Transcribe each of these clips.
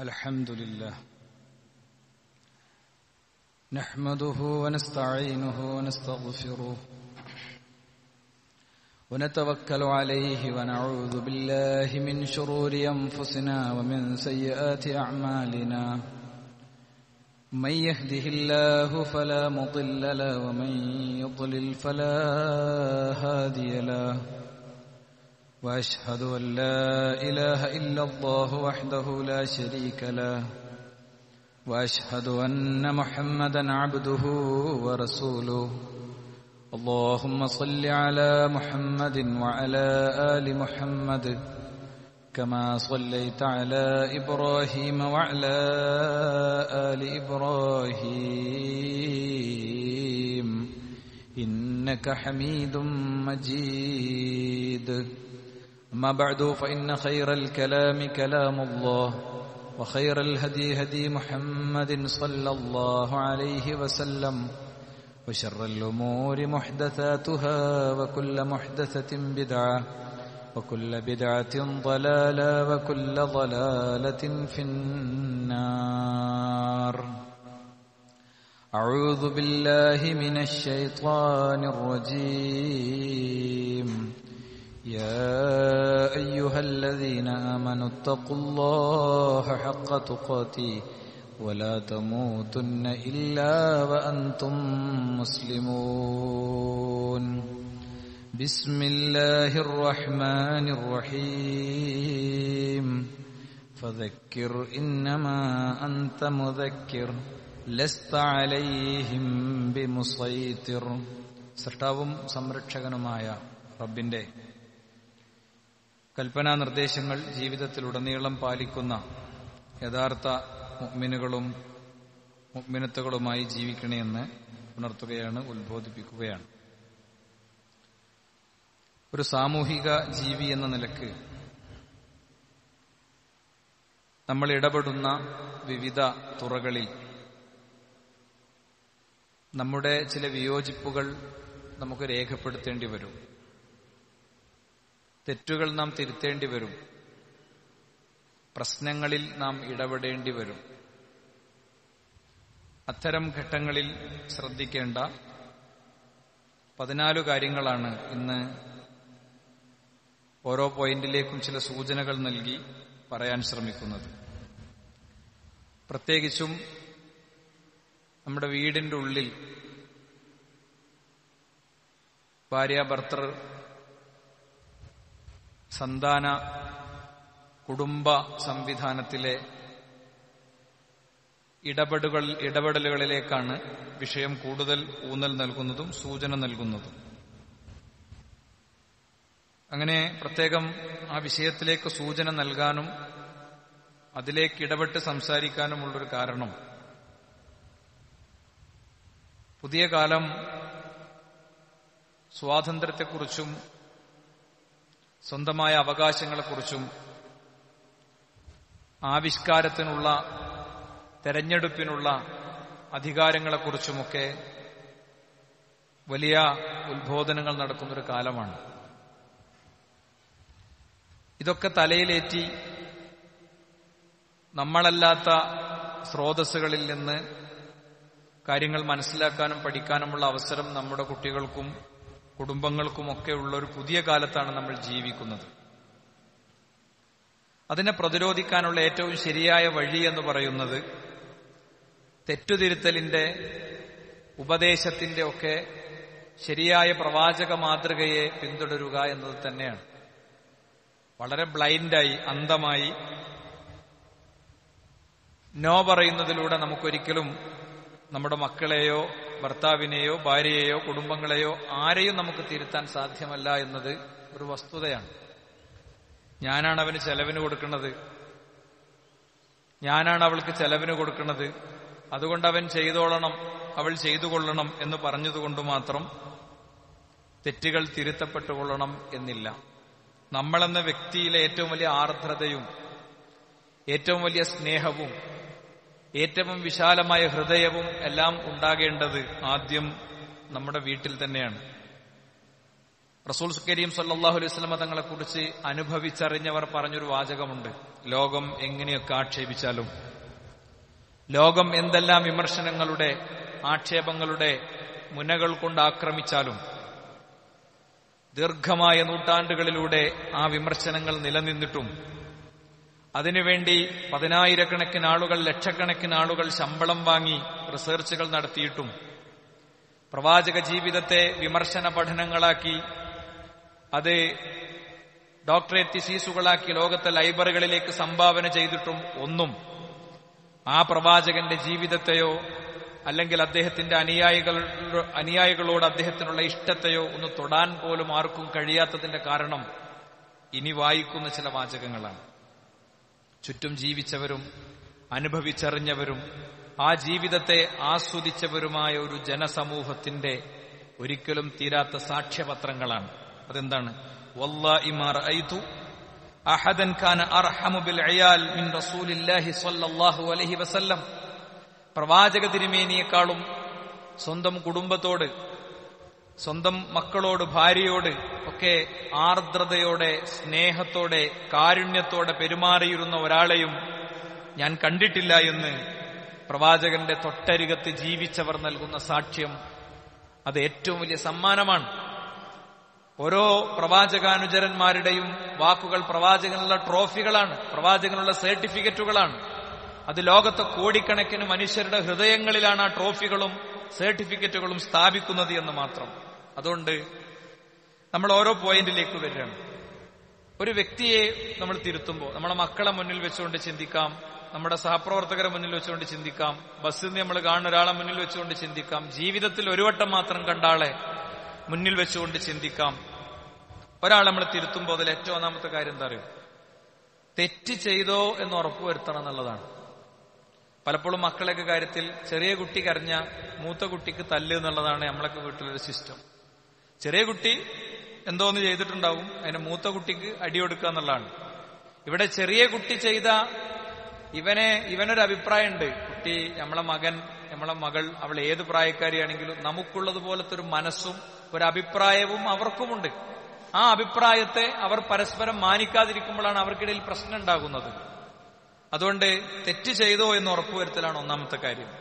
الحمد لله نحمده ونستعينه ونستغفره ونتوكل عليه ونعوذ بالله من شرور أنفسنا ومن سيئات أعمالنا. من يهده الله فلا مضل له ومن يضلل فلا هادي له. وأشهد أن لا إله إلا الله وحده لا شريك له وأشهد أن محمدا عبده ورسوله. اللهم صل على محمد وعلى آل محمد كما صليت على إبراهيم وعلى آل إبراهيم إنك حميد مجيد. أما بعد فإن خير الكلام كلام الله وخير الهدي هدي محمد صلى الله عليه وسلم وشر الأمور محدثاتها وكل محدثة بدعة وكل بدعة ضلالة وكل ضلالة في النار. أعوذ بالله من الشيطان الرجيم. يا أيها الذين آمنوا اتقوا الله حق تقاته ولا تموتن إلا وأنتم مسلمون بسم الله الرحمن الرحيم فذكر إنما أنت مذكر لست عليهم بمسيطر സൃഷ്ടാവും സംരക്ഷകനുമായ റബ്ബിന്റെ കൽപ്പനാ നിർദ്ദേശങ്ങൾ ജീവിതത്തിലുടനീളം പാലിക്കുന്ന യഥാർത്ഥ മുഗ്മിനുകളും മുഗ്മിനത്തുകളുമായി ജീവിക്കണമെന്ന് ഉണർത്തുകയാണ് ഉത്ബോധിപ്പിക്കുകയാണ്. ഒരു സാമൂഹിക ജീവി എന്ന നിലയ്ക്ക് നമ്മൾ ഇടപെടുന്ന വിവിധ തുറകളിൽ നമ്മുടെ ചില വിയോജിപ്പുകൾ നമുക്ക് രേഖപ്പെടുത്തേണ്ടി വരും. തെറ്റുകൾ നാം തിരുത്തേണ്ടി വരും. പ്രശ്നങ്ങളിൽ നാം ഇടപെടേണ്ടി വരും. അത്തരം ഘട്ടങ്ങളിൽ ശ്രദ്ധിക്കേണ്ട പതിനാല് കാര്യങ്ങളാണ് ഇന്ന് ഓരോ പോയിന്റിലേക്കും ചില സൂചനകൾ നൽകി പറയാൻ ശ്രമിക്കുന്നത്. പ്രത്യേകിച്ചും നമ്മുടെ വീടിന്റെ ഉള്ളിൽ ഭാര്യ ഭർത്തൃ സന്താന കുടുംബ സംവിധാനത്തിലെ ഇടപെടുകൾ ഇടപെടലുകളിലേക്കാണ് വിഷയം കൂടുതൽ ഊന്നൽ നൽകുന്നതും സൂചന നൽകുന്നതും. അങ്ങനെ പ്രത്യേകം ആ വിഷയത്തിലേക്ക് സൂചന നൽകാനും അതിലേക്ക് ഇടപെട്ട് സംസാരിക്കാനുമുള്ളൊരു കാരണം. പുതിയ കാലം സ്വാതന്ത്ര്യത്തെക്കുറിച്ചും സ്വന്തമായ അവകാശങ്ങളെക്കുറിച്ചും ആവിഷ്കാരത്തിനുള്ള തെരഞ്ഞെടുപ്പിനുള്ള അധികാരങ്ങളെക്കുറിച്ചുമൊക്കെ വലിയ ഉത്ബോധനങ്ങൾ നടക്കുന്നൊരു കാലമാണ്. ഇതൊക്കെ തലയിലേറ്റി നമ്മളല്ലാത്ത സ്രോതസ്സുകളിൽ നിന്ന് കാര്യങ്ങൾ മനസ്സിലാക്കാനും പഠിക്കാനുമുള്ള അവസരം നമ്മുടെ കുട്ടികൾക്കും കുടുംബങ്ങൾക്കുമൊക്കെ ഉള്ള ഒരു പുതിയ കാലത്താണ് നമ്മൾ ജീവിക്കുന്നത്. അതിനെ പ്രതിരോധിക്കാനുള്ള ഏറ്റവും ശരിയായ വഴി എന്ന് പറയുന്നത് തെറ്റുതിരുത്തലിന്റെ ഉപദേശത്തിന്റെ ഒക്കെ ശരിയായ പ്രവാചക മാതൃകയെ പിന്തുടരുക എന്നത് തന്നെയാണ്. വളരെ ബ്ലൈൻഡായി അന്ധമായി നോ പറയുന്നതിലൂടെ നമുക്കൊരിക്കലും നമ്മുടെ മക്കളെയോ ഭർത്താവിനെയോ ഭാര്യയെയോ കുടുംബങ്ങളെയോ ആരെയും നമുക്ക് തിരുത്താൻ സാധ്യമല്ല എന്നത് ഒരു വസ്തുതയാണ്. ഞാനാണ് അവന് ചെലവിന് കൊടുക്കുന്നത്. ഞാനാണ് അവൾക്ക് ചെലവിന് കൊടുക്കുന്നത്. അതുകൊണ്ട് അവൻ ചെയ്തോളണം അവൾ ചെയ്തു കൊള്ളണം എന്ന് പറഞ്ഞതുകൊണ്ട് മാത്രം തെറ്റുകൾ തിരുത്തപ്പെട്ടുകൊള്ളണം എന്നില്ല. നമ്മളെന്ന വ്യക്തിയിലെ ഏറ്റവും വലിയ ആർദ്രതയും ഏറ്റവും വലിയ സ്നേഹവും ഏറ്റവും വിശാലമായ ഹൃദയവും എല്ലാം ഉണ്ടാകേണ്ടത് ആദ്യം നമ്മുടെ വീട്ടിൽ തന്നെയാണ്. റസൂൽ കരീം സല്ലാഹു അലൈഹി സ്വലമ തങ്ങളെ കുറിച്ച് അനുഭവിച്ചറിഞ്ഞവർ പറഞ്ഞൊരു വാചകമുണ്ട്. ലോകം എങ്ങനെയൊക്കെ ആക്ഷേപിച്ചാലും. ലോകം എന്തെല്ലാം വിമർശനങ്ങളുടെ ആക്ഷേപങ്ങളുടെ മുനകൾ കൊണ്ട് ആക്രമിച്ചാലും. ദീർഘമായ നൂറ്റാണ്ടുകളിലൂടെ ആ വിമർശനങ്ങൾ നിലനിന്നിട്ടും അതിനുവേണ്ടി പതിനായിരക്കണക്കിന് ആളുകൾ ലക്ഷക്കണക്കിന് ആളുകൾ ശമ്പളം വാങ്ങി റിസർച്ചുകൾ നടത്തിയിട്ടും പ്രവാചക ജീവിതത്തെ വിമർശന പഠനങ്ങളാക്കി അത് ഡോക്ടറേറ്റ് തിസീസുകളാക്കി ലോകത്തെ ലൈബ്രറികളിലേക്ക് സംഭാവന ചെയ്തിട്ടും ഒന്നും ആ പ്രവാചകന്റെ ജീവിതത്തെയോ അല്ലെങ്കിൽ അദ്ദേഹത്തിന്റെ അനുയായികൾ അനുയായികളോട് അദ്ദേഹത്തിനുള്ള ഇഷ്ടത്തെയോ ഒന്ന് തൊടാൻ പോലും ആർക്കും കഴിയാത്തതിന്റെ കാരണം ഇനി വായിക്കുന്ന ചില വാചകങ്ങളാണ്. ചുറ്റും ജീവിച്ചവരും അനുഭവിച്ചറിഞ്ഞവരും ആ ജീവിതത്തെ ആസ്വദിച്ചവരുമായ ഒരു ജനസമൂഹത്തിന്റെ ഒരിക്കലും തീരാത്ത സാക്ഷ്യപത്രങ്ങളാണ്. അതെന്താണ്? പ്രവാചക തിരുമേനിയെക്കാളും സ്വന്തം കുടുംബത്തോട് സ്വന്തം മക്കളോട് ഭാര്യയോട് ഒക്കെ ആർദ്രതയോടെ സ്നേഹത്തോടെ കാരുണ്യത്തോടെ പെരുമാറിയിരുന്ന ഒരാളെയും ഞാൻ കണ്ടിട്ടില്ല എന്ന് പ്രവാചകന്റെ തൊട്ടരികത്ത് ജീവിച്ചവർ നൽകുന്ന സാക്ഷ്യം അത് ഏറ്റവും വലിയ സമ്മാനമാണ്. ഓരോ പ്രവാചകാനുചരന്മാരുടെയും വാക്കുകൾ പ്രവാചകനുള്ള ട്രോഫികളാണ് പ്രവാചകനുള്ള സർട്ടിഫിക്കറ്റുകളാണ്. അത് ലോകത്തെ കോടിക്കണക്കിന് മനുഷ്യരുടെ ഹൃദയങ്ങളിലാണ് ആ ട്രോഫികളും സർട്ടിഫിക്കറ്റുകളും സ്ഥാപിക്കുന്നത് എന്ന് മാത്രം. അതുകൊണ്ട് നമ്മൾ ഓരോ പോയിന്റിലേക്ക് വരികയാണ്. ഒരു വ്യക്തിയെ നമ്മൾ തിരുത്തുമ്പോൾ നമ്മുടെ മക്കളെ മുന്നിൽ വെച്ചുകൊണ്ട് ചിന്തിക്കാം നമ്മുടെ സഹപ്രവർത്തകരെ മുന്നിൽ വെച്ചുകൊണ്ട് ചിന്തിക്കാം ബസ്സിൽ നമ്മൾ കാണുന്ന ഒരാളെ മുന്നിൽ വെച്ചുകൊണ്ട് ചിന്തിക്കാം ജീവിതത്തിൽ ഒരു വട്ടം മാത്രം കണ്ട ആളെ മുന്നിൽ വെച്ചുകൊണ്ട് ചിന്തിക്കാം. ഒരാളെ നമ്മൾ തിരുത്തുമ്പോൾ അതിൽ ഏറ്റവും ഒന്നാമത്തെ കാര്യം എന്താ അറിയോ? തെറ്റ് ചെയ്തോ എന്ന് ഉറപ്പുവരുത്തണം എന്നുള്ളതാണ്. പലപ്പോഴും മക്കളൊക്കെ കാര്യത്തിൽ ചെറിയ കുട്ടി കരഞ്ഞ മൂത്ത കുട്ടിക്ക് തല്ല് എന്നുള്ളതാണ് നമ്മളൊക്കെ വീട്ടിലൊരു സിസ്റ്റം ചെറിയ കുട്ടി എന്തോന്ന് ചെയ്തിട്ടുണ്ടാവും? അതിന് മൂത്ത കുട്ടിക്ക് അടിയൊടുക്കുക എന്നുള്ളതാണ്. ഇവിടെ ചെറിയ കുട്ടി ചെയ്ത ഇവനെ ഇവനൊരു അഭിപ്രായമുണ്ട്. കുട്ടി നമ്മളെ മകൻ നമ്മളെ മകൾ അവൾ ഏത് പ്രായക്കാരിയാണെങ്കിലും നമുക്കുള്ളതുപോലത്തെ ഒരു മനസ്സും ഒരു അഭിപ്രായവും അവർക്കുമുണ്ട്. ആ അഭിപ്രായത്തെ അവർ പരസ്പരം മാനിക്കാതിരിക്കുമ്പോഴാണ് അവർക്കിടയിൽ പ്രശ്നം ഉണ്ടാകുന്നത്. അതുകൊണ്ട് തെറ്റ് ചെയ്തോ എന്ന് ഉറപ്പുവരുത്തലാണ് ഒന്നാമത്തെ കാര്യം.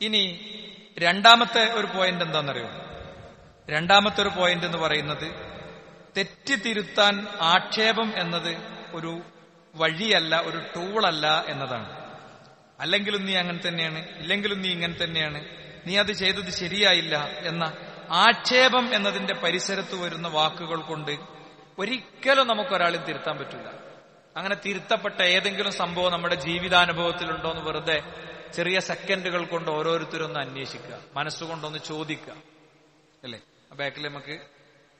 ഇനി രണ്ടാമത്തെ ഒരു പോയിന്റ് എന്താണെന്നറിയോ രണ്ടാമത്തെ ഒരു പോയിന്റ് എന്ന് പറയുന്നത് തെറ്റ് തിരുത്താൻ ആക്ഷേപം എന്നത് ഒരു വഴിയല്ല ഒരു ടൂളല്ല എന്നതാണ്. അല്ലെങ്കിലും നീ അങ്ങനെ തന്നെയാണ് ഇല്ലെങ്കിലും നീ ഇങ്ങനെ തന്നെയാണ് നീ അത് ചെയ്തത് ശരിയായില്ല എന്ന ആക്ഷേപം എന്നതിന്റെ പരിസരത്ത് വരുന്ന വാക്കുകൾ കൊണ്ട് ഒരിക്കലും നമുക്ക് ഒരാളെ തിരുത്താൻ പറ്റില്ല അങ്ങനെ തിരുത്തപ്പെട്ട ഏതെങ്കിലും സംഭവം നമ്മുടെ ജീവിതാനുഭവത്തിലുണ്ടോ എന്ന് വെറുതെ ചെറിയ സെക്കൻഡുകൾ കൊണ്ട് ഓരോരുത്തരും ഒന്ന് അന്വേഷിക്കുക മനസ്സുകൊണ്ടൊന്ന് ചോദിക്കുക അല്ലേ? ആ ബാക്കിൽ നമുക്ക്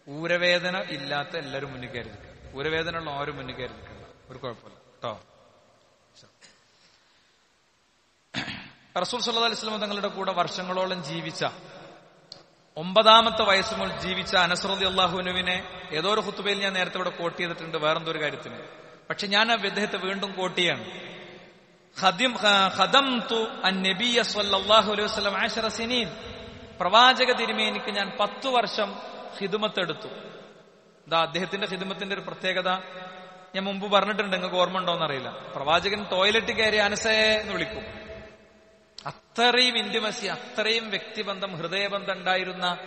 ഊരവേദന ഇല്ലാത്ത എല്ലാവരും മുന്നിൽ കയറി നിൽക്കുക. ഊരവേദന ഉള്ള ആരും മുന്നിൽ കയറി നിൽക്കണ്ട. ഒരു കുഴപ്പമില്ല. കേട്ടോ റസൂൽ സല്ലാ അലിസ്ലാം തങ്ങളുടെ കൂടെ വർഷങ്ങളോളം ജീവിച്ച ഒമ്പതാമത്തെ വയസ്സ് മുതൽ ജീവിച്ച അനസ്രതി അള്ളാഹുനുവിനെ ഏതോ ഒരു ഹുത്തുബയിൽ ഞാൻ നേരത്തെ ഇവിടെ കോട്ട് ചെയ്തിട്ടുണ്ട് വേറെന്തോ ഒരു കാര്യത്തിന്. പക്ഷെ ഞാൻ ആ വിദ്ദേഹത്തെ വീണ്ടും കോട്ട് ചെയ്യാണ്. പ്രവാചക തിരുമേനിക്ക് ഞാൻ പത്തു വർഷം ഹിദുമത്തെടുത്തു ഇതാ അദ്ദേഹത്തിന്റെ ഹിദുമത്തിന്റെ ഒരു പ്രത്യേകത ഞാൻ മുമ്പ് പറഞ്ഞിട്ടുണ്ട് നിങ്ങൾക്ക് ഓർമ്മ ഉണ്ടോന്ന് അറിയില്ല പ്രവാചകൻ ടോയ്ലറ്റ് കയറി അനസയെ എന്ന് വിളിക്കും. അത്രയും ഇന്റിമസി അത്രയും വ്യക്തിബന്ധം ഹൃദയബന്ധം ഉണ്ടായിരുന്ന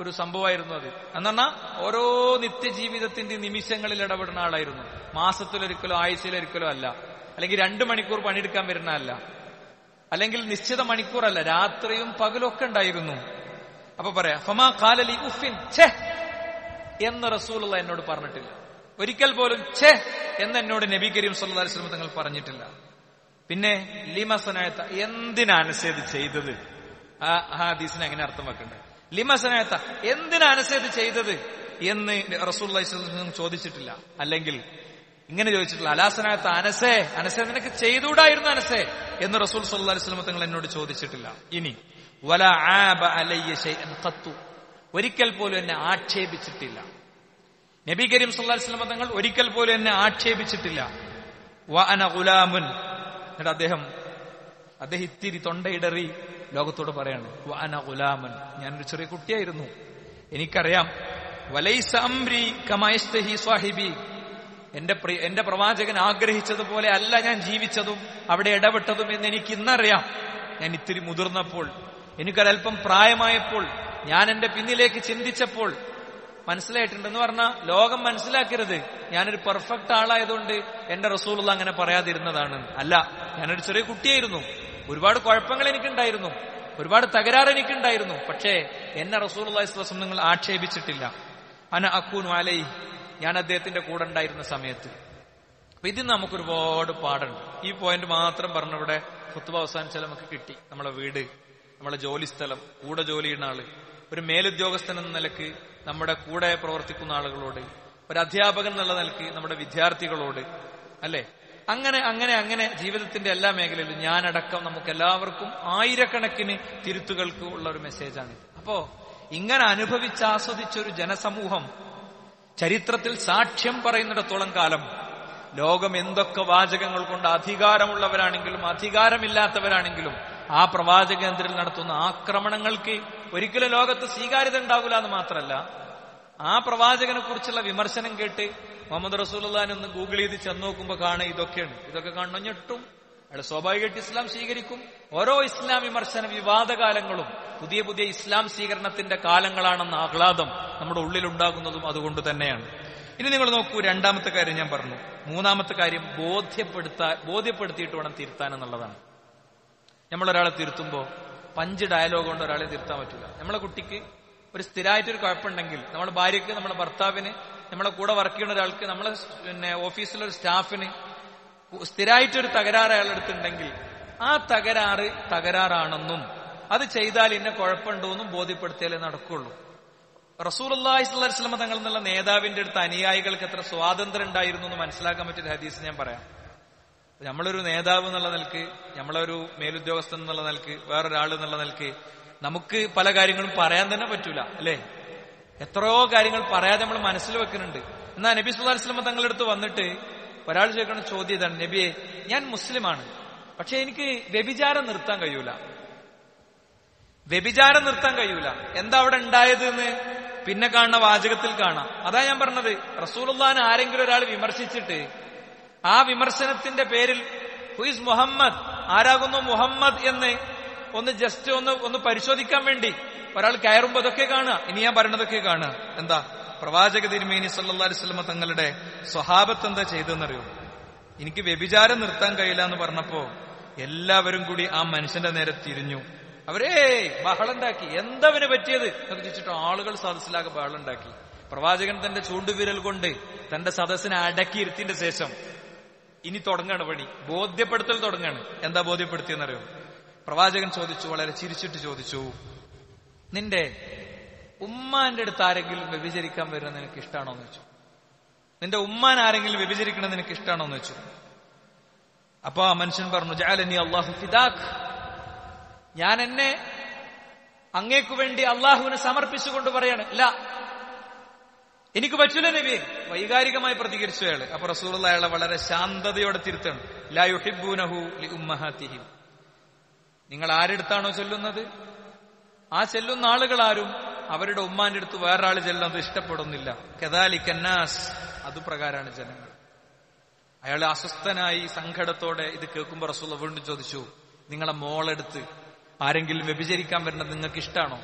ഒരു സംഭവമായിരുന്നു അത്. എന്നാ ഓരോ നിത്യജീവിതത്തിന്റെ നിമിഷങ്ങളിൽ ഇടപെടുന്ന ആളായിരുന്നു. മാസത്തിലൊരിക്കലോ ആഴ്ചയിലൊരിക്കലോ അല്ല. അല്ലെങ്കിൽ രണ്ടു മണിക്കൂർ പണിയെടുക്കാൻ വരുന്ന അല്ല അല്ലെങ്കിൽ നിശ്ചിത മണിക്കൂറല്ല രാത്രിയും പകലൊക്കെ ഉണ്ടായിരുന്നു. അപ്പൊ പറയാ ഫമാ കാലലി ഉഫിൻ എന്ന് റസൂലുള്ള എന്നോട് പറഞ്ഞിട്ടില്ല. ഒരിക്കൽ പോലും ഛെ എന്ന് എന്നോട് നബി കരീം സല്ലാ വസ്ലം തങ്ങൾ പറഞ്ഞിട്ടില്ല. പിന്നെ ലിമസനായത്ത എന്തിനനുസേത് ചെയ്തത്? ആ ഹദീസിനെ അങ്ങനെ അർത്ഥം വെക്കണ്ടേ? ലിമസനായത്ത എന്തിനനുസേത് ചെയ്തത് എന്ന് റസൂൽ ചോദിച്ചിട്ടില്ല. അല്ലെങ്കിൽ ഇങ്ങനെ ചോദിച്ചിട്ടില്ല അലാസനായത്ത അനസേ അനസേ നിനക്ക് ചെയ്തുകൂടായിരുന്നു അനസേ? എന്ന് റസൂൽ സല്ലാ സ്വലമ തങ്ങൾ എന്നോട് ചോദിച്ചിട്ടില്ല. ഇനി വല ആബ കത്തു ഒരിക്കൽ പോലും എന്നെ ആക്ഷേപിച്ചിട്ടില്ല. നബി കരീം സല്ലാ വസ്ലം തങ്ങൾ ഒരിക്കൽ പോലും എന്നെ ആക്ഷേപിച്ചിട്ടില്ല. വ അന ഗുലാമുൻ. എന്നിട്ട് അദ്ദേഹം അദ്ദേഹം ഇത്തിരി തൊണ്ടയിടറി ലോകത്തോട് പറയാണ് വന ഗുലാമുൻ. ഞാനൊരു ചെറിയ കുട്ടിയായിരുന്നു. എനിക്കറിയാം വലൈസ അംരി കമായി സ്വാഹിബി. എന്റെ എന്റെ പ്രവാചകൻ ആഗ്രഹിച്ചതുപോലെ അല്ല ഞാൻ ജീവിച്ചതും അവിടെ ഇടപെട്ടതും എന്ന് എനിക്ക് ഇന്നറിയാം ഞാൻ ഇത്തിരി മുതിർന്നപ്പോൾ എനിക്കൊരല്പം പ്രായമായപ്പോൾ ഞാൻ എന്റെ പിന്നിലേക്ക് ചിന്തിച്ചപ്പോൾ മനസ്സിലായിട്ടുണ്ടെന്ന് പറഞ്ഞാൽ ലോകം മനസ്സിലാക്കരുത്. ഞാനൊരു പെർഫെക്റ്റ് ആളായതുകൊണ്ട് എന്റെ റസൂലുള്ള അങ്ങനെ പറയാതിരുന്നതാണ്. അല്ല ഞാനൊരു ചെറിയ കുട്ടിയായിരുന്നു. ഒരുപാട് കുഴപ്പങ്ങൾ എനിക്കുണ്ടായിരുന്നു. ഒരുപാട് തകരാറ് എനിക്കുണ്ടായിരുന്നു. പക്ഷേ എന്നെ റസൂലുള്ള വസ്ലം നിങ്ങൾ ആക്ഷേപിച്ചിട്ടില്ല. അന അക്കൂൻ വാലൈ ഞാൻ അദ്ദേഹത്തിന്റെ കൂടെ ഉണ്ടായിരുന്ന സമയത്ത്. അപ്പൊ ഇതിന് നമുക്ക് ഒരുപാട് പാടുണ്ട്. ഈ പോയിന്റ് മാത്രം പറഞ്ഞവിടെ കുത്തുബ അവസാനിച്ചാൽ നമുക്ക് കിട്ടി. നമ്മളെ വീട് നമ്മളെ ജോലി സ്ഥലം കൂടെ ജോലി ചെയ്യുന്ന ആൾ ഒരു മേലുദ്യോഗസ്ഥൻ എന്ന നിലയ്ക്ക് നമ്മുടെ കൂടെ പ്രവർത്തിക്കുന്ന ആളുകളോട് ഒരു അധ്യാപകൻ എന്നുള്ള നിലയ്ക്ക് നമ്മുടെ വിദ്യാർത്ഥികളോട് അല്ലെ? അങ്ങനെ അങ്ങനെ അങ്ങനെ ജീവിതത്തിന്റെ എല്ലാ മേഖലയിലും ഞാനടക്കം നമുക്ക് എല്ലാവർക്കും ആയിരക്കണക്കിന് തിരുത്തുകൾക്ക് ഉള്ള ഒരു മെസ്സേജാണ് അപ്പോ ഇങ്ങനെ അനുഭവിച്ചാസ്വദിച്ചൊരു ജനസമൂഹം ചരിത്രത്തിൽ സാക്ഷ്യം പറയുന്നിടത്തോളം കാലം ലോകം എന്തൊക്കെ വാചകങ്ങൾ കൊണ്ട് അധികാരമുള്ളവരാണെങ്കിലും അധികാരമില്ലാത്തവരാണെങ്കിലും ആ പ്രവാചകേന്ദ്രിൽ നടത്തുന്ന ആക്രമണങ്ങൾക്ക് ഒരിക്കലും ലോകത്ത് സ്വീകാര്യത ഉണ്ടാകില്ല എന്ന് മാത്രമല്ല ആ പ്രവാചകനെ കുറിച്ചുള്ള വിമർശനം കേട്ട് മുഹമ്മദ് റസൂൽ ഒന്ന് ഗൂഗിൾ ചെയ്ത് ചെന്ന് നോക്കുമ്പോൾ കാണുക ഇതൊക്കെയാണ്. ഇതൊക്കെ കാണണം ഞെട്ടും. അയാൾ സ്വാഭാവികമായിട്ട് ഇസ്ലാം സ്വീകരിക്കും. ഓരോ ഇസ്ലാം വിമർശന വിവാദകാലങ്ങളും പുതിയ പുതിയ ഇസ്ലാം സ്വീകരണത്തിന്റെ കാലങ്ങളാണെന്ന ആഹ്ലാദം നമ്മുടെ ഉള്ളിൽ ഉണ്ടാകുന്നതും അതുകൊണ്ട് തന്നെയാണ്. ഇനി നിങ്ങൾ നോക്കൂ രണ്ടാമത്തെ കാര്യം ഞാൻ പറഞ്ഞു. മൂന്നാമത്തെ കാര്യം ബോധ്യപ്പെടുത്താ ബോധ്യപ്പെടുത്തിയിട്ട് വേണം തിരുത്താൻ എന്നുള്ളതാണ്. നമ്മളൊരാളെ തിരുത്തുമ്പോൾ പഞ്ച് ഡയലോഗ് കൊണ്ട് ഒരാളെ തിരുത്താൻ പറ്റില്ല. നമ്മളെ കുട്ടിക്ക് ഒരു സ്ഥിരമായിട്ടൊരു കുഴപ്പമുണ്ടെങ്കിൽ നമ്മുടെ ഭാര്യയ്ക്ക് നമ്മുടെ ഭർത്താവിന് നമ്മളെ കൂടെ വർക്ക് ചെയ്യുന്ന ഒരാൾക്ക് നമ്മളെ പിന്നെ ഓഫീസിലൊരു സ്റ്റാഫിന് സ്ഥിരമായിട്ടൊരു തകരാറ് അയാളെടുത്തുണ്ടെങ്കിൽ ആ തകരാറ് തകരാറാണെന്നും അത് ചെയ്താൽ ഇന്ന കുഴപ്പമുണ്ടോന്നും ബോധ്യപ്പെടുത്തിയാലേ നടക്കുള്ളൂ. റസൂൽ സ്വലമ തങ്ങൾ എന്നുള്ള നേതാവിന്റെ അടുത്ത് അനുയായികൾക്ക് എത്ര സ്വാതന്ത്ര്യം ഉണ്ടായിരുന്നു എന്ന് മനസ്സിലാക്കാൻ പറ്റിയ ഹദീസ് ഞാൻ പറയാം. നമ്മളൊരു നേതാവ് എന്നുള്ള നിലയ്ക്ക് നമ്മളൊരു മേലുദ്യോഗസ്ഥൻ എന്നുള്ള നിലയ്ക്ക് വേറൊരാൾ എന്നുള്ള നിലയ്ക്ക് നമുക്ക് പല കാര്യങ്ങളും പറയാൻ തന്നെ പറ്റൂല അല്ലേ? എത്രയോ കാര്യങ്ങൾ പറയാതെ നമ്മൾ മനസ്സിൽ വെക്കുന്നുണ്ട്. എന്നാൽ നബി സുല്ലാ വസ്ലമ തങ്ങളുടെ അടുത്ത് വന്നിട്ട് ഒരാൾ ചോദിക്കുന്ന ചോദ്യം ഇതാണ് നബിയെ ഞാൻ മുസ്ലിമാണ്. പക്ഷെ എനിക്ക് വ്യഭിചാരം നിർത്താൻ കഴിയൂല. വ്യഭിചാരം നിർത്താൻ കഴിയൂല. എന്താ അവിടെ ഉണ്ടായത് എന്ന് പിന്നെ കാണുന്ന വാചകത്തിൽ കാണാം. അതാ ഞാൻ പറഞ്ഞത് റസൂലുള്ളാൻ ആരെങ്കിലും ഒരാൾ വിമർശിച്ചിട്ട് ആ വിമർശനത്തിന്റെ പേരിൽ ഹുയിസ് മുഹമ്മദ്? ആരാകുന്നു മുഹമ്മദ് എന്ന് ഒന്ന് ജസ്റ്റ് ഒന്ന് ഒന്ന് പരിശോധിക്കാൻ വേണ്ടി ഒരാൾ കയറുമ്പോ അതൊക്കെ കാണുക. ഇനി ഞാൻ പറയണതൊക്കെ കാണുക. എന്താ? പ്രവാചക തിരുമേനി സല്ലാ അലിസ്ലമ തങ്ങളുടെ സ്വഭാവത്ത് എന്താ ചെയ്തെന്നറിയോ എനിക്ക് വ്യഭിചാരം നിർത്താൻ കഴിയില്ല എന്ന് പറഞ്ഞപ്പോ എല്ലാവരും കൂടി ആ മനുഷ്യന്റെ നേരെ തിരിഞ്ഞു. അവരേ ബഹളുണ്ടാക്കി. എന്തവന് പറ്റിയത്? എന്നൊക്കെ ചോദിച്ചിട്ട് ആളുകൾ സദസ്സിലാകെ ബഹളുണ്ടാക്കി. പ്രവാചകൻ തന്റെ ചൂണ്ടുവിരൽ കൊണ്ട് തന്റെ സദസ്സിനെ അടക്കിയിരുത്തിന്റെ ശേഷം ഇനി തുടങ്ങാണ് പണി. ബോധ്യപ്പെടുത്തൽ തുടങ്ങാണ്. എന്താ ബോധ്യപ്പെടുത്തിയെന്നറിയോ? പ്രവാചകൻ ചോദിച്ചു വളരെ ചിരിച്ചിട്ട് ചോദിച്ചു നിന്റെ ഉമ്മാന്റെ അടുത്ത് ആരെങ്കിലും വ്യഭിചരിക്കാൻ വരുന്നത് നിനക്ക് ഇഷ്ടമാണോ എന്ന് വെച്ചു നിന്റെ ഉമ്മാൻ ആരെങ്കിലും വ്യഭിചരിക്കണം നിനക്ക് ഇഷ്ടമാണോ എന്ന് വെച്ചു അപ്പൊ ആ മനുഷ്യൻ പറഞ്ഞു ജാലനി അള്ളാഹു ഫിദാഖ് ഞാൻ എന്നെ അങ്ങേക്കു വേണ്ടി അള്ളാഹുവിന് സമർപ്പിച്ചുകൊണ്ട് പറയാണ്. ഇല്ല. എനിക്ക് പറ്റില്ല നബി. വൈകാരികമായി പ്രതികരിച്ചു അയാൾ അപ്പൊ റസൂൽ അയാളെ വളരെ ശാന്തതയോടെ തിരുത്താണ്. ലാ യുഹിബൂനഹു ലി ഉമ്മഹാത്തിഹിം. നിങ്ങൾ ആരെടുത്താണോ ചെല്ലുന്നത്? ആ ചെല്ലുന്ന ആളുകൾ ആരും അവരുടെ ഉമ്മാന്റെ അടുത്ത് വേറൊരാൾ ചെല്ലുന്നത് ഇഷ്ടപ്പെടുന്നില്ല. കെതാലി കന്നാസ് അതുപ്രകാരമാണ് ജനങ്ങൾ. അയാൾ അസ്വസ്ഥനായി സങ്കടത്തോടെ ഇത് കേൾക്കുമ്പോൾ റസൂല വീണ്ടും ചോദിച്ചു നിങ്ങളെ മോളെടുത്ത് ആരെങ്കിലും വ്യഭിചരിക്കാൻ വരുന്നത് നിങ്ങൾക്ക് ഇഷ്ടമാണോ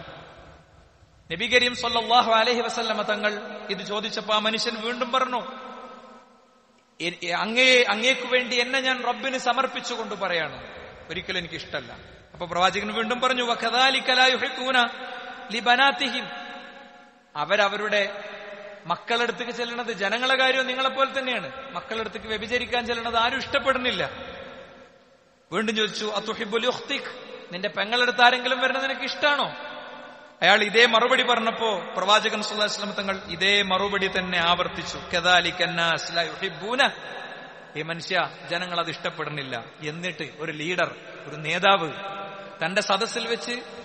നബി കരീം സൊല്ലാഹു അലഹി വസല്ലമ തങ്ങൾ ഇത് ചോദിച്ചപ്പോ ആ മനുഷ്യൻ വീണ്ടും പറഞ്ഞു അങ്ങേ അങ്ങേക്ക് വേണ്ടി എന്നെ ഞാൻ റബ്ബിന് സമർപ്പിച്ചുകൊണ്ട് പറയാണ്. ഒരിക്കലും എനിക്ക് ഇഷ്ടമല്ല അപ്പൊ പ്രവാചകൻ വീണ്ടും പറഞ്ഞു "വകദാലിക ലാ യുഹിബ്ബൂന ലിബനാത്തിഹിം." അവരവരുടെ മക്കളെടുത്തേക്ക് ചെല്ലണത് ജനങ്ങളെ കാര്യം നിങ്ങളെപ്പോലെ തന്നെയാണ്. മക്കളെടുത്തേക്ക് വ്യഭിചരിക്കാൻ ചെല്ലണത് ആരും ഇഷ്ടപ്പെടുന്നില്ല. വീണ്ടും ചോദിച്ചു അത്തുഹിബുൽ യുഹ്തിഖ് നിന്റെ പെങ്ങളെടുത്ത് ആരെങ്കിലും വരുന്നത് നിനക്ക് ഇഷ്ടാണോ? അയാൾ ഇതേ മറുപടി പറഞ്ഞപ്പോ പ്രവാചകൻ സുല്ലാ വസ്ലം തങ്ങൾ ഇതേ മറുപടി തന്നെ ആവർത്തിച്ചു. കെദാലിക് അന്നാസ് യുഹിബ്ബൂന. ഈ മനുഷ്യ ജനങ്ങൾ അത് ഇഷ്ടപ്പെടുന്നില്ല. എന്നിട്ട് ഒരു ലീഡർ ഒരു നേതാവ് തന്റെ സദസ്സിൽ വെച്ച്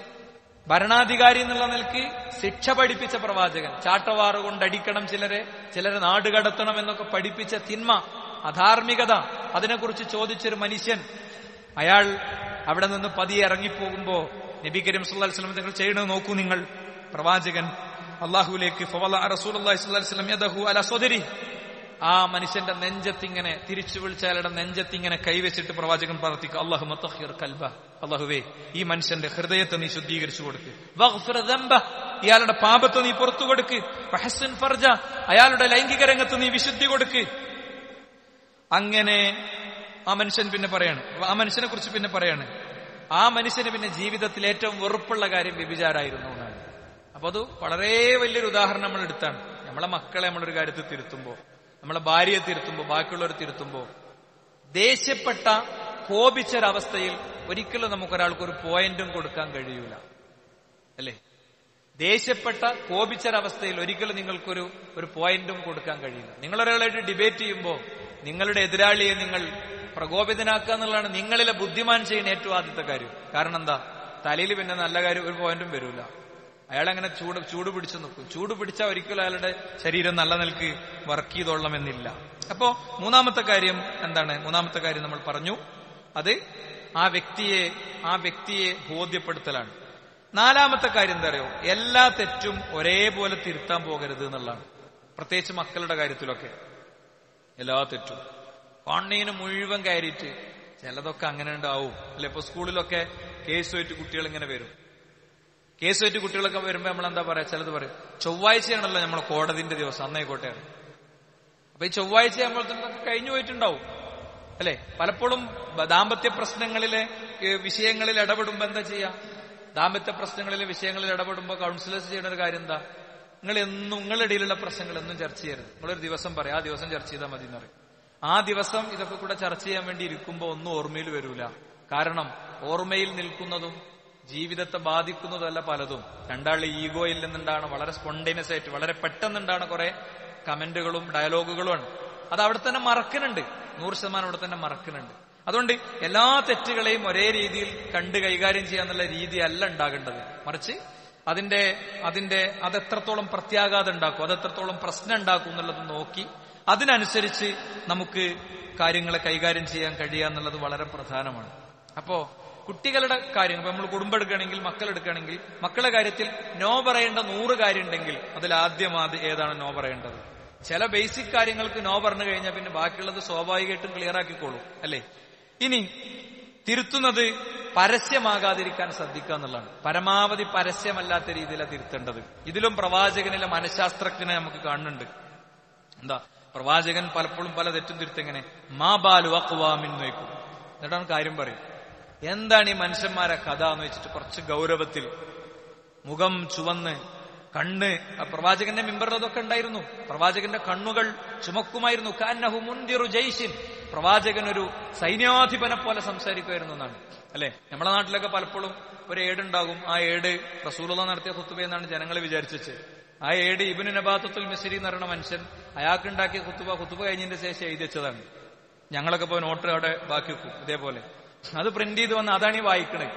ഭരണാധികാരി എന്നുള്ള നിലയ്ക്ക് ശിക്ഷ പഠിപ്പിച്ച പ്രവാചകൻ. ചാട്ടവാറ് കൊണ്ടടിക്കണം ചിലരെ ചിലരെ നാട് കടത്തണം എന്നൊക്കെ പഠിപ്പിച്ച തിന്മ അധാർമികത അതിനെക്കുറിച്ച് ചോദിച്ചൊരു മനുഷ്യൻ. അയാൾ അവിടെ നിന്ന് പതിയെ ഇറങ്ങിപ്പോകുമ്പോ നബി കരീം സുല്ലാ വസ്ലം നിങ്ങൾ ചെയ്യണത് നോക്കൂ നിങ്ങൾ. പ്രവാചകൻ അള്ളാഹുലേക്ക് ആ മനുഷ്യന്റെ നെഞ്ചത്തിങ്ങനെ തിരിച്ചു വിളിച്ചയാളുടെ നെഞ്ചത്തിങ്ങനെ കൈവച്ചിട്ട് പ്രവാചകൻ പ്രാർത്ഥിക്കുക അള്ളാഹു മത്തഹിർ കൽബ. അള്ളാഹുവേ ഈ മനുഷ്യന്റെ ഹൃദയത്തെ നീ ശുദ്ധീകരിച്ചു കൊടുക്ക്. ഇയാളുടെ പാപത്തെ നീ പുറത്തു കൊടുക്ക്. ഫർജ അയാളുടെ ലൈംഗിക രംഗത്ത് നീ വിശുദ്ധി കൊടുക്ക്. അങ്ങനെ ആ മനുഷ്യൻ പിന്നെ പറയാണ് ആ മനുഷ്യനെ കുറിച്ച് പിന്നെ പറയാണ് ആ മനുഷ്യന് പിന്നെ ജീവിതത്തിൽ ഏറ്റവും വെറുപ്പുള്ള കാര്യം വ്യഭിചാരായിരുന്നു എന്നാണ്. അപ്പൊ അത് വളരെ വലിയൊരു ഉദാഹരണം നമ്മൾ എടുത്താണ് നമ്മളെ മക്കളെ നമ്മളൊരു കാര്യത്തിൽ തിരുത്തുമ്പോ നമ്മളെ ഭാര്യയെ തിരുത്തുമ്പോ ബാക്കിയുള്ളവർ തിരുത്തുമ്പോ ദേഷ്യപ്പെട്ട കോപിച്ചൊരവസ്ഥയിൽ ഒരിക്കലും നമുക്കൊരാൾക്ക് ഒരു പോയിന്റും കൊടുക്കാൻ കഴിയൂല. അല്ലേ? ദേഷ്യപ്പെട്ട കോപിച്ചൊരവസ്ഥയിൽ ഒരിക്കലും നിങ്ങൾക്കൊരു ഒരു പോയിന്റും കൊടുക്കാൻ കഴിയില്ല. നിങ്ങളൊരാളായിട്ട് ഡിബേറ്റ് ചെയ്യുമ്പോൾ നിങ്ങളുടെ എതിരാളിയെ നിങ്ങൾ പ്രകോപിതനാക്കുക എന്നുള്ളതാണ് നിങ്ങളിലെ ബുദ്ധിമാൻ ചെയ്യുന്ന ഏറ്റവും ആദ്യത്തെ കാര്യം. കാരണം എന്താ? തലയിൽ പിന്നെ നല്ല കാര്യം ഒരു പോയിന്റും വരൂല. അയാളങ്ങനെ ചൂട് ചൂട് പിടിച്ചു നിൽക്കും. ചൂട് പിടിച്ചാൽ ഒരിക്കലും അയാളുടെ ശരീരം നല്ല നിലയ്ക്ക് വർക്ക് ചെയ്തോളണമെന്നില്ല. അപ്പോ മൂന്നാമത്തെ കാര്യം എന്താണ്? മൂന്നാമത്തെ കാര്യം നമ്മൾ പറഞ്ഞു. അത് ആ വ്യക്തിയെ ആ വ്യക്തിയെ ബോധ്യപ്പെടുത്തലാണ്. നാലാമത്തെ കാര്യം എന്താ അറിയോ? എല്ലാ തെറ്റും ഒരേപോലെ തിരുത്താൻ പോകരുത് എന്നുള്ളതാണ്. പ്രത്യേകിച്ച് മക്കളുടെ കാര്യത്തിലൊക്കെ. എല്ലാ തെറ്റും. കണ്ണീന് മുഴുവൻ കയറിയിട്ട് ചിലതൊക്കെ അങ്ങനെ ഉണ്ടാവും. അല്ലെ? ഇപ്പൊ സ്കൂളിലൊക്കെ കേസുമായിട്ട് കുട്ടികൾ ഇങ്ങനെ വരും. കേസുമായിട്ട് കുട്ടികളൊക്കെ വരുമ്പോ നമ്മൾ എന്താ പറയാ? ചിലത് പറയും ചൊവ്വാഴ്ചയാണല്ലോ നമ്മളെ കോടതിന്റെ ദിവസം. അന്നായിക്കോട്ടെ അപ്പൊ ഈ ചൊവ്വാഴ്ച നമ്മൾ കഴിഞ്ഞു പോയിട്ടുണ്ടാവും. അല്ലെ? പലപ്പോഴും ദാമ്പത്യ പ്രശ്നങ്ങളിലെ വിഷയങ്ങളിൽ ഇടപെടുമ്പോ എന്താ ചെയ്യാ? ദാമ്പത്യ പ്രശ്നങ്ങളിലെ വിഷയങ്ങളിൽ ഇടപെടുമ്പോ കൗൺസിലേഴ്സ് ചെയ്യുന്ന ഒരു കാര്യം എന്താ? നിങ്ങൾ എന്നും നിങ്ങളുടെ ഇടയിലുള്ള പ്രശ്നങ്ങൾ എന്നും ചർച്ച ചെയ്യരുത്. നിങ്ങളൊരു ദിവസം പറയാം ആ ദിവസം ചർച്ച ചെയ്താൽ മതി എന്നറിയും ആ ദിവസം ഇതൊക്കെ കൂടെ ചർച്ച ചെയ്യാൻ വേണ്ടി ഇരിക്കുമ്പോൾ ഒന്നും ഓർമ്മയിൽ വരൂല. കാരണം ഓർമ്മയിൽ നിൽക്കുന്നതും ജീവിതത്തെ ബാധിക്കുന്നതല്ല പലതും. രണ്ടാളുടെ ഈഗോയിൽ നിന്നുണ്ടാണ് വളരെ സ്പോണ്ടേനിയസ് ആയിട്ട് വളരെ പെട്ടെന്നുണ്ടാണ് കുറെ കമന്റുകളും ഡയലോഗുകളുമാണ്. അത് അവിടെ തന്നെ മറക്കുന്നുണ്ട്. നൂറ് ശതമാനം അവിടെ തന്നെ മറക്കുന്നുണ്ട്. അതുകൊണ്ട് എല്ലാ തെറ്റുകളെയും ഒരേ രീതിയിൽ കണ്ട് കൈകാര്യം ചെയ്യാന്നുള്ള രീതി അല്ല ഉണ്ടാകേണ്ടത്. മറിച്ച് അതിന്റെ അതിന്റെ അതെത്രത്തോളം പ്രത്യാഘാതം ഉണ്ടാക്കും അതെത്രത്തോളം പ്രശ്നം ഉണ്ടാക്കും എന്നുള്ളത് നോക്കി അതിനനുസരിച്ച് നമുക്ക് കാര്യങ്ങളെ കൈകാര്യം ചെയ്യാൻ കഴിയുക എന്നുള്ളത് വളരെ പ്രധാനമാണ്. അപ്പോ കുട്ടികളുടെ കാര്യം നമ്മൾ കുടുംബം എടുക്കുകയാണെങ്കിൽ മക്കൾ എടുക്കുകയാണെങ്കിൽ മക്കളുടെ കാര്യത്തിൽ നോ പറയേണ്ട നൂറ് കാര്യം ഉണ്ടെങ്കിൽ അതിൽ ആദ്യം ആദ്യം ഏതാണ് നോ പറയേണ്ടത്? ചില ബേസിക് കാര്യങ്ങൾക്ക് നോ പറഞ്ഞു കഴിഞ്ഞാൽ പിന്നെ ബാക്കിയുള്ളത് സ്വാഭാവികമായിട്ടും ക്ലിയർ ആക്കിക്കോളൂ അല്ലേ? ഇനി തിരുത്തുന്നത് പരസ്യമാകാതിരിക്കാൻ ശ്രദ്ധിക്കുക എന്നുള്ളതാണ്. പരമാവധി പരസ്യമല്ലാത്ത രീതിയിലാണ് തിരുത്തേണ്ടത്. ഇതിലും പ്രവാചകനിലെ മനഃശാസ്ത്രജ്ഞനെ നമുക്ക് കാണുന്നുണ്ട്. എന്താ? പ്രവാചകൻ പലപ്പോഴും പല തെറ്റും തിരുത്തെങ്ങനെ മാ ബാലു അക്വാമിൻ നോക്കും എന്നിട്ടാണ് കാര്യം പറയും എന്താണ് ഈ മനുഷ്യന്മാരെ കഥ എന്ന് വെച്ചിട്ട് കുറച്ച് ഗൗരവത്തിൽ മുഖം ചുവന്ന് കണ്ണ്. പ്രവാചകന്റെ മിമ്പറിലതൊക്കെ ഉണ്ടായിരുന്നു. പ്രവാചകന്റെ കണ്ണുകൾ ചുമക്കുമായിരുന്നു. കാന്നഹു മുന്തിറു ജയ്ഷിൻ. പ്രവാചകൻ ഒരു സൈന്യാധിപനെ പോലെ സംസാരിക്കുമായിരുന്നു എന്നാണ്. അല്ലെ? നമ്മളെ നാട്ടിലൊക്കെ പലപ്പോഴും ഒരു ഏടുണ്ടാകും. ആ ഏട് റസൂലുള്ള നടത്തിയ കുത്തുബ എന്നാണ് ജനങ്ങൾ വിചാരിച്ചത്. ആ ഏട് ഇബിന് നബാത്തുൽ മിസ്രി എന്ന് പറയുന്ന മനുഷ്യൻ അയാൾക്കുണ്ടാക്കിയ കുത്തുബ കുത്തുബ കഴിഞ്ഞതിന്റെ ശേഷം എഴുതി വെച്ചതാണ്. ഞങ്ങളൊക്കെ ഇപ്പോ നോട്ട് അവിടെ ബാക്കി വെക്കും. ഇതേപോലെ. അത് പ്രിന്റ് ചെയ്ത് വന്ന് അതാണ് ഈ വായിക്കണേ.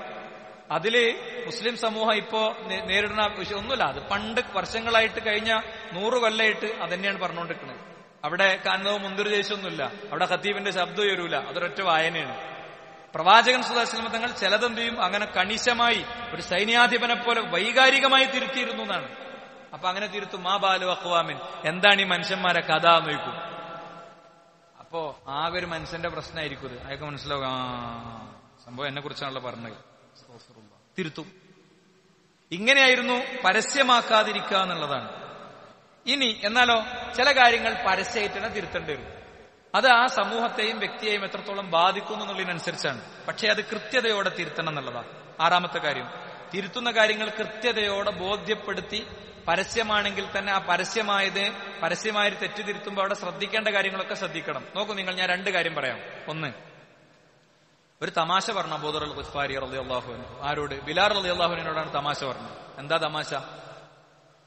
അതിൽ മുസ്ലിം സമൂഹം ഇപ്പോ നേരിടുന്ന വിഷയം ഒന്നുമില്ല. അത് പണ്ട് വർഷങ്ങളായിട്ട് കഴിഞ്ഞ നൂറ് കൊല്ലമായിട്ട് അതന്നെയാണ് പറഞ്ഞുകൊണ്ടിരിക്കുന്നത് അവിടെ കാനവും ദേശമൊന്നുമില്ല. അവിടെ ഖത്തീബിന്റെ ശബ്ദം ഉയരൂല. അതൊരൊറ്റ വായനയാണ്. പ്രവാചകൻ സുധാസ്ലമ തങ്ങൾ ചിലതെന്ത് ചെയ്യും? അങ്ങനെ കണിശമായി ഒരു സൈന്യാധിപനെ പോലെ വൈകാരികമായി തിരുത്തിയിരുന്നു എന്നാണ്. അപ്പൊ അങ്ങനെ തിരുത്തും. മാ ബാലു അഖ്വാമിൻ. എന്താണ് ഈ മനുഷ്യന്മാരെ കഥ എന്ന് ചോദിക്കും. അപ്പോ ആകെ ഒരു മനുഷ്യന്റെ പ്രശ്നമായിരിക്കും അയാൾക്ക് മനസ്സിലാവും. ആ സംഭവം എന്നെ കുറിച്ചാണല്ലോ പറഞ്ഞത്. തിരുത്തും. ഇങ്ങനെയായിരുന്നു പരസ്യമാക്കാതിരിക്കുക എന്നുള്ളതാണ്. ഇനി എന്നാലോ ചില കാര്യങ്ങൾ പരസ്യമായിട്ട് തന്നെ തിരുത്തേണ്ടി വരും. അത് ആ സമൂഹത്തെയും വ്യക്തിയെയും എത്രത്തോളം ബാധിക്കുന്നു എന്നുള്ളതിനനുസരിച്ചാണ്. പക്ഷേ അത് കൃത്യതയോടെ തിരുത്തണം എന്നുള്ളതാണ്. ആറാമത്തെ കാര്യം. തിരുത്തുന്ന കാര്യങ്ങൾ കൃത്യതയോടെ ബോധ്യപ്പെടുത്തി പരസ്യമാണെങ്കിൽ തന്നെ ആ പരസ്യമായത് പരസ്യമായി തെറ്റ് തിരുത്തുമ്പോൾ അവിടെ ശ്രദ്ധിക്കേണ്ട കാര്യങ്ങളൊക്കെ ശ്രദ്ധിക്കണം. നോക്കൂ നിങ്ങൾ ഞാൻ രണ്ട് കാര്യം പറയാം. ഒന്ന് ഒരു തമാശ പറഞ്ഞ അബൂദർ അൽ ഖുസ്ഫാരി റളി അള്ളാഹു ആരോട്? ബിലാർ അള്ളി അള്ളാഹുവിനോടാണ് തമാശ പറഞ്ഞത്. എന്താ തമാശ?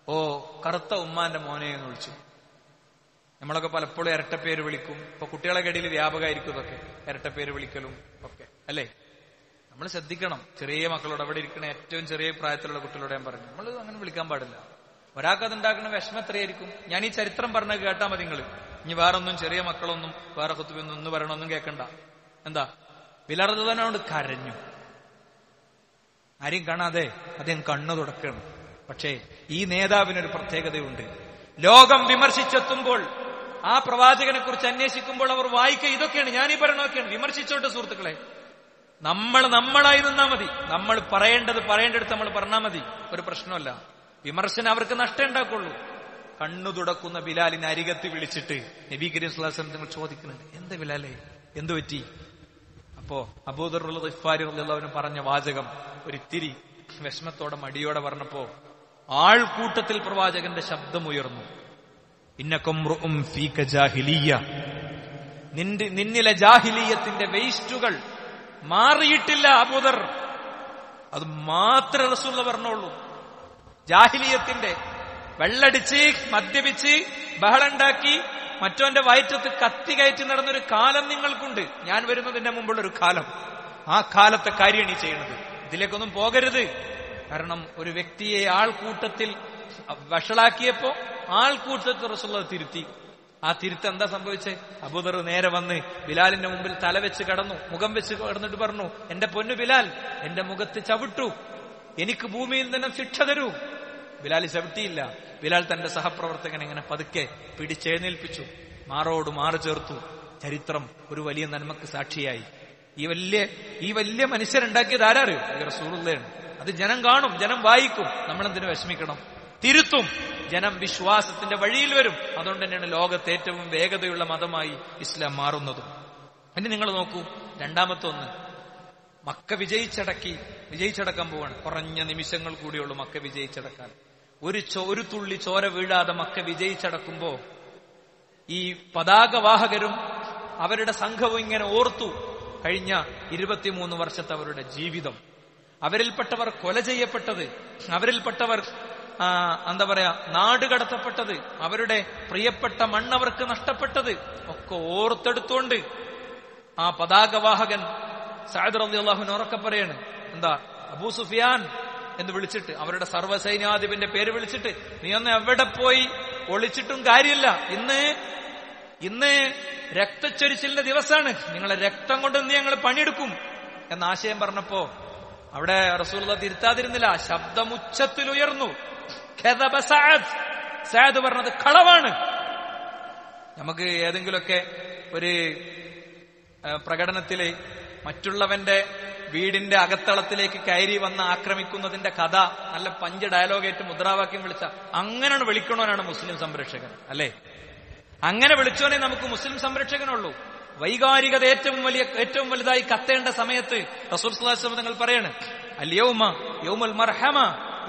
ഓ കറുത്ത ഉമ്മാന്റെ മോനെ എന്ന് വിളിച്ചു. നമ്മളൊക്കെ പലപ്പോഴും ഇരട്ടപ്പേര് വിളിക്കും. ഇപ്പൊ കുട്ടികളെ ഇടയിൽ വ്യാപകമായിരിക്കും ഇതൊക്കെ. ഇരട്ടപ്പേര് വിളിക്കലും ഒക്കെ. അല്ലേ? നമ്മൾ ശ്രദ്ധിക്കണം. ചെറിയ മക്കളോട് അവിടെ ഇരിക്കുന്ന ഏറ്റവും ചെറിയ പ്രായത്തിലുള്ള കുട്ടികളോട് ഞാൻ പറഞ്ഞു. നമ്മൾ അങ്ങനെ വിളിക്കാൻ പാടില്ല. ഒരാൾക്ക് അതുണ്ടാക്കുന്ന വിഷമം എത്രയായിരിക്കും? ഞാൻ ഈ ചരിത്രം പറഞ്ഞത് കേട്ടാ മതി നിങ്ങൾ ഇനി വേറെ ഒന്നും ചെറിയ മക്കളൊന്നും വേറെ കുത്തുബൊന്നും ഒന്നും പറയണമൊന്നും കേൾക്കണ്ട എന്താ? വിലർന്നവനോട് കരഞ്ഞു. ആരെയും കാണാതെ അദ്ദേഹം കണ്ണു തുടക്കണം. പക്ഷേ ഈ നേതാവിനൊരു പ്രത്യേകതയുണ്ട്. ലോകം വിമർശിച്ചെത്തുമ്പോൾ ആ പ്രവാചകനെ കുറിച്ച് അന്വേഷിക്കുമ്പോൾ അവർ വായിക്കുക ഇതൊക്കെയാണ്. ഞാൻ ഈ പറയണതൊക്കെയാണ്. വിമർശിച്ചോട്ട് സുഹൃത്തുക്കളെ. നമ്മൾ നമ്മളായി നിന്നാ മതി. നമ്മൾ പറയേണ്ടത് പറയേണ്ടടുത്ത് നമ്മൾ പറഞ്ഞാൽ മതി. ഒരു പ്രശ്നമല്ല വിമർശനം അവർക്ക് നഷ്ടം ഉണ്ടാക്കുള്ളൂ. കണ്ണു തുടക്കുന്ന ബിലാലിനെ അരികത്ത് വിളിച്ചിട്ട് നബി കരീം സ്വലാസം നിങ്ങൾ ചോദിക്കുന്നത് എന്ത് ബിലാലേ? എന്തു പറ്റി? അപ്പോ അബൂദർ ഇഫാരി പറഞ്ഞ വാചകം ഒരിത്തിരി വിഷമത്തോടെ മടിയോടെ പറഞ്ഞപ്പോ ആൾക്കൂട്ടത്തിൽ പ്രവാചകന്റെ ശബ്ദമുയർന്നു. ഇന്നക്കൊമ്രും ഫീക ജാഹിലിയ. നിന്റെ നിന്നിലെ ജാഹിലീയത്തിന്റെ വേസ്റ്റുകൾ മാറിയിട്ടില്ല അബൂദർ. അത് മാത്രമേ റസൂള്ള പറഞ്ഞോളൂ. ജാഹിലീയത്തിന്റെ വെള്ളടിച്ച് മദ്യപിച്ച് ബഹളുണ്ടാക്കി മറ്റോന്റെ വയറ്റത്ത് കത്തി കയറ്റി നടന്നൊരു കാലം നിങ്ങൾക്കുണ്ട്. ഞാൻ വരുന്നതിന്റെ മുമ്പുള്ള ഒരു കാലം. ആ കാലത്തെ കാര്യമാണ് ഈ ചെയ്യുന്നത്. ഇതിലേക്കൊന്നും പോകരുത്. കാരണം ഒരു വ്യക്തിയെ ആൾക്കൂട്ടത്തിൽ വഷളാക്കിയപ്പോ ആൾക്കൂട്ടത്തിൽ റസുള്ളത് തിരുത്തി. ആ തിരുത്ത് എന്താ സംഭവിച്ചേ? അബൂദർ നേരെ വന്ന് ബിലാലിന്റെ മുമ്പിൽ തല വെച്ച് കടന്നു. മുഖം വെച്ച് കടന്നിട്ട് പറഞ്ഞു എന്റെ പൊന്നു ബിലാൽ എന്റെ മുഖത്ത് ചവിട്ടു. എനിക്ക് ഭൂമിയിൽ നിന്ന് ശിക്ഷ തരൂ. ബിലാൽ ചവിട്ടിയില്ല ബിലാൽ തന്റെ സഹപ്രവർത്തകൻ ഇങ്ങനെ പതുക്കെ പിടിച്ചേനേൽപ്പിച്ചു മാറോട് മാറു ചേർത്തു. ചരിത്രം ഒരു വലിയ നന്മക്ക് സാക്ഷിയായി. ഈ വലിയ ഈ വലിയ മനുഷ്യരുണ്ടാക്കിയത് ആരാറിയോ? റസൂറുള്ളയാണ് അത് ജനം കാണും ജനം വായിക്കും. നമ്മളെന്തിനു വിഷമിക്കണം? തിരുത്തും. ജനം വിശ്വാസത്തിന്റെ വഴിയിൽ വരും. അതുകൊണ്ട് തന്നെയാണ് ലോകത്തെ ഏറ്റവും വേഗതയുള്ള മതമായി ഇസ്ലാം മാറുന്നതും. ഇനി നിങ്ങൾ നോക്കൂ രണ്ടാമത്തെ ഒന്ന് മക്ക വിജയിച്ചടക്കി വിജയിച്ചടക്കാൻ പോവാണ്. കുറഞ്ഞ നിമിഷങ്ങൾ കൂടിയുള്ളൂ മക്ക വിജയിച്ചടക്കാൻ. ഒരു ഒരു തുള്ളി ചോര വീഴാതെ മക്ക വിജയിച്ചടക്കുമ്പോ ഈ പതാകവാഹകരും അവരുടെ സംഘവും ഇങ്ങനെ ഓർത്തു കഴിഞ്ഞ ഇരുപത്തിമൂന്ന് വർഷത്തെ അവരുടെ ജീവിതം. അവരിൽപ്പെട്ടവർ കൊല ചെയ്യപ്പെട്ടത് അവരിൽപ്പെട്ടവർ എന്താ പറയാ നാട് കടത്തപ്പെട്ടത് അവരുടെ പ്രിയപ്പെട്ട മണ്ണവർക്ക് നഷ്ടപ്പെട്ടത് ഒക്കെ ഓർത്തെടുത്തോണ്ട് ആ പതാകവാഹകൻ സയദ് റബി അള്ളാഹുവിന് ഉറക്കെ പറയാണ് എന്താ അബൂ സുഫിയാൻ എന്ന് വിളിച്ചിട്ട് അവരുടെ സർവസൈന്യാധിപന്റെ പേര് വിളിച്ചിട്ട് നീ ഒന്ന് എവിടെ പോയി? ഒളിച്ചിട്ടും കാര്യമില്ല. ഇന്ന് ഇന്ന് രക്തച്ചൊരിച്ചിലിന്റെ ദിവസമാണ് നിങ്ങളെ രക്തം കൊണ്ട് നീ ഞങ്ങൾ പണിയെടുക്കും. എന്ന ആശയം പറഞ്ഞപ്പോ അവിടെ റസൂലുള്ള തിരുത്താതിരുന്നില്ല. ശബ്ദമുച്ചത്തിൽ ഉയർന്നു. സാദ്. പറഞ്ഞത് കളവാണ്. നമുക്ക് ഏതെങ്കിലുമൊക്കെ ഒരു പ്രകടനത്തിൽ മറ്റുള്ളവന്റെ വീടിന്റെ അകത്തളത്തിലേക്ക് കയറി വന്ന് ആക്രമിക്കുന്നതിന്റെ കഥ നല്ല പഞ്ച് ഡയലോഗേറ്റ് മുദ്രാവാക്യം വിളിച്ച അങ്ങനെയാണ് വിളിക്കണവനാണ് മുസ്ലിം സംരക്ഷകൻ അല്ലേ? അങ്ങനെ വിളിച്ചവനെ നമുക്ക് മുസ്ലിം സംരക്ഷകനുള്ളൂ. വൈകാരികത ഏറ്റവും വലിയ ഏറ്റവും വലുതായി കത്തേണ്ട സമയത്ത് റസൂൽ തങ്ങൾ പറയാണ് അല്യോമ യൗമുൽ മർഹമ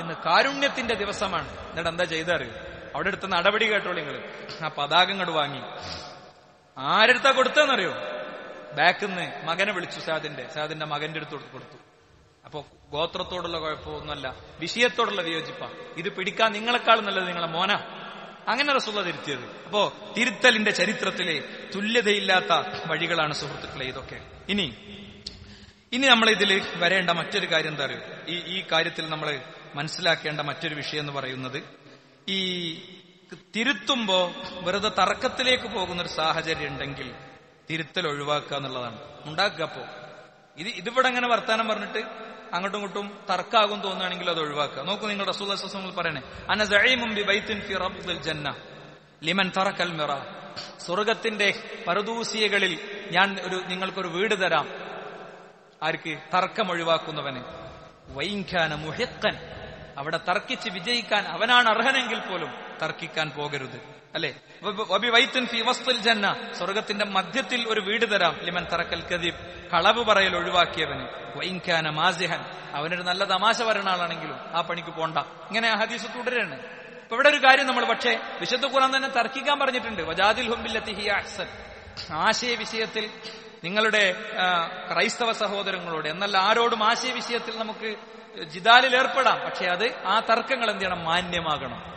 ഇന്ന് കാരുണ്യത്തിന്റെ ദിവസമാണ്. എന്നിട്ട് എന്താ ചെയ്താറ് അവിടെ എടുത്ത നടപടി കേട്ടോളൂ നിങ്ങൾ ആ പതാകങ്ങൾ വാങ്ങി. ആരെടുത്താ കൊടുത്തതെന്നറിയോ? ബാക്കിൽ നിന്ന് മകനെ വിളിച്ചു സാദിന്റെ. സാദിന്റെ മകന്റെ അടുത്ത് കൊടുത്തു അപ്പോ ഗോത്രത്തോടുള്ള കുഴപ്പമൊന്നുമല്ല വിഷയത്തോടുള്ള വിയോജിപ്പ. ഇത് പിടിക്കാൻ നിങ്ങളെക്കാൾ നല്ലത് നിങ്ങളെ മോന. അങ്ങനെ റസൂള്ള തിരുത്തിയത്. അപ്പോ തിരുത്തലിന്റെ ചരിത്രത്തിലെ തുല്യതയില്ലാത്ത വഴികളാണ് സുഹൃത്തുക്കളെ ഇതൊക്കെ. ഇനി ഇനി നമ്മൾ ഇതിൽ വരേണ്ട മറ്റൊരു കാര്യം എന്താ അറിയോ? ഈ ഈ കാര്യത്തിൽ നമ്മൾ മനസ്സിലാക്കേണ്ട മറ്റൊരു വിഷയം എന്ന് പറയുന്നത് ഈ തിരുത്തുമ്പോ വെറുതെ തർക്കത്തിലേക്ക് പോകുന്ന ഒരു സാഹചര്യം ഉണ്ടെങ്കിൽ തിരുത്തൽ ഒഴിവാക്കുക എന്നുള്ളതാണ്. ഉണ്ടാക്കുക അപ്പോ. ഇത് ഇതിവിടെ അങ്ങനെ വർത്താനം പറഞ്ഞിട്ട് അങ്ങോട്ടും ഇങ്ങോട്ടും തർക്കാകും തോന്നുകയാണെങ്കിൽ അത് ഒഴിവാക്കുക. നോക്കൂ നിങ്ങളുടെ റസൂൽ പറയണേ. ജന്ന. ലിമൻ സ്വർഗത്തിന്റെ പരദൂസിയകളിൽ ഞാൻ ഒരു നിങ്ങൾക്കൊരു വീട് തരാം. ആർക്ക്? തർക്കം ഒഴിവാക്കുന്നവന്. വൈഖാന മുഹിക്കൻ അവിടെ തർക്കിച്ച് വിജയിക്കാൻ അവനാണ് അർഹനെങ്കിൽ പോലും തർക്കിക്കാൻ പോകരുത്. അല്ലെ? ജന്ന. സ്വർഗത്തിന്റെ മധ്യത്തിൽ ഒരു വീട് തരാം. ലിമൻ തറക്കൽ കദീബ്. കളവ് പറയൽ ഒഴിവാക്കിയവന്. വൈൻഖാന മാസിഹൻ. അവനൊരു നല്ല തമാശ പറയുന്ന ആളാണെങ്കിലും ആ പണിക്ക് പോണ്ട. ഇങ്ങനെ ആ ഹദീസ് തുടരാണ്. ഇപ്പൊ ഇവിടെ ഒരു കാര്യം നമ്മൾ പക്ഷേ വിശുദ്ധ ഖുറാൻ തന്നെ തർക്കിക്കാൻ പറഞ്ഞിട്ടുണ്ട്. വജാദിൽ ഹുംബില്ലത്തി അഹ്സൻ. ആശയ വിഷയത്തിൽ നിങ്ങളുടെ ക്രൈസ്തവ സഹോദരങ്ങളോട് എന്നല്ല ആരോടും ആശയ വിഷയത്തിൽ നമുക്ക് ജിദാലിൽ ഏർപ്പെടാം. പക്ഷെ അത് ആ തർക്കങ്ങൾ എന്ത് ചെയ്യണം? മാന്യമാകണം.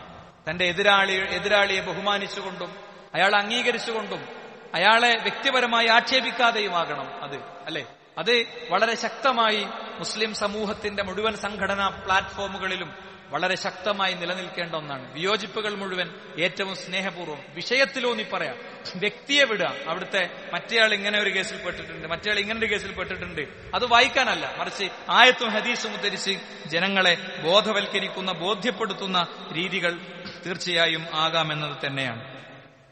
തന്റെ എതിരാളി എതിരാളിയെ ബഹുമാനിച്ചുകൊണ്ടും അയാൾ അംഗീകരിച്ചുകൊണ്ടും അയാളെ വ്യക്തിപരമായി ആക്ഷേപിക്കാതെയുമാകണം അത് അല്ലെ? അത് വളരെ ശക്തമായി മുസ്ലിം സമൂഹത്തിന്റെ മുഴുവൻ സംഘടനാ പ്ലാറ്റ്ഫോമുകളിലും വളരെ ശക്തമായി നിലനിൽക്കേണ്ട ഒന്നാണ്. വിയോജിപ്പുകൾ മുഴുവൻ ഏറ്റവും സ്നേഹപൂർവം വിഷയത്തിലൂന്നി പറയാം വ്യക്തിയെ വിടുക. അവിടുത്തെ മറ്റേയാൾ ഇങ്ങനെ ഒരു കേസിൽ പെട്ടിട്ടുണ്ട് മറ്റേയാൾ ഇങ്ങനെ ഒരു കേസിൽ പെട്ടിട്ടുണ്ട്. അത് വായിക്കാനല്ല മറിച്ച് ആയത്തും ഹദീസും ഉദ്ധരിച്ച് ജനങ്ങളെ ബോധവൽക്കരിക്കുന്ന ബോധ്യപ്പെടുത്തുന്ന രീതികൾ തീർച്ചയായും ആകാമെന്നത് തന്നെയാണ്.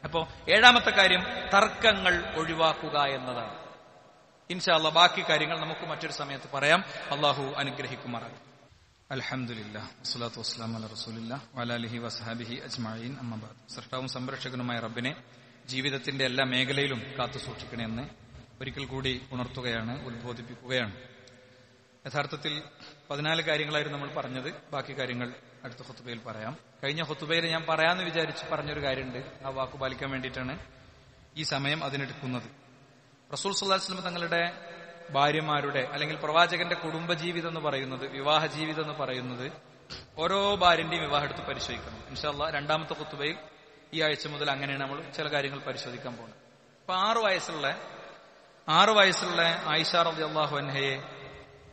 അപ്പോ ഏഴാമത്തെ കാര്യം തർക്കങ്ങൾ ഒഴിവാക്കുക എന്നതാണ്. ഇൻഷാല്ല ബാക്കി കാര്യങ്ങൾ നമുക്ക് മറ്റൊരു സമയത്ത് പറയാം. അള്ളാഹു അനുഗ്രഹിക്കുമാറാണ് അല അജ്മായിൻ സൃഷ്ടാവും സംരക്ഷകനുമായ റബ്ബിനെ ജീവിതത്തിന്റെ എല്ലാ മേഖലയിലും കാത്തു സൂക്ഷിക്കണമെന്ന് ഒരിക്കൽ കൂടി ഉണർത്തുകയാണ് ഉത്ബോധിപ്പിക്കുകയാണ്. യഥാർത്ഥത്തിൽ പതിനാല് കാര്യങ്ങളായിരുന്നു നമ്മൾ പറഞ്ഞത്. ബാക്കി കാര്യങ്ങൾ അടുത്ത ഹുത്തുബയിൽ പറയാം. കഴിഞ്ഞ ഹുത്തുബയിൽ ഞാൻ പറയാമെന്ന് വിചാരിച്ച് പറഞ്ഞൊരു കാര്യമുണ്ട് ആ വാക്ക് പാലിക്കാൻ വേണ്ടിയിട്ടാണ് ഈ സമയം അതിനെടുക്കുന്നത്. റസൂൽ സുല്ലാ വസ്ലം തങ്ങളുടെ ഭാര്യമാരുടെ അല്ലെങ്കിൽ പ്രവാചകന്റെ കുടുംബ ജീവിതം എന്ന് പറയുന്നത് വിവാഹ ജീവിതം എന്ന് പറയുന്നത് ഓരോ ഭാര്യന്റെയും വിവാഹം എടുത്ത് പരിശോധിക്കണം. ഇൻഷാല്ല രണ്ടാമത്തെ കുത്തുബയിൽ ഈ ആഴ്ച മുതൽ അങ്ങനെയാണ് നമ്മൾ ചില കാര്യങ്ങൾ പരിശോധിക്കാൻ പോകുന്നത്. അപ്പൊ ആറു വയസ്സുള്ള ആറു വയസ്സുള്ള ആയിഷ റബി അള്ളാഹു അൻഹയെ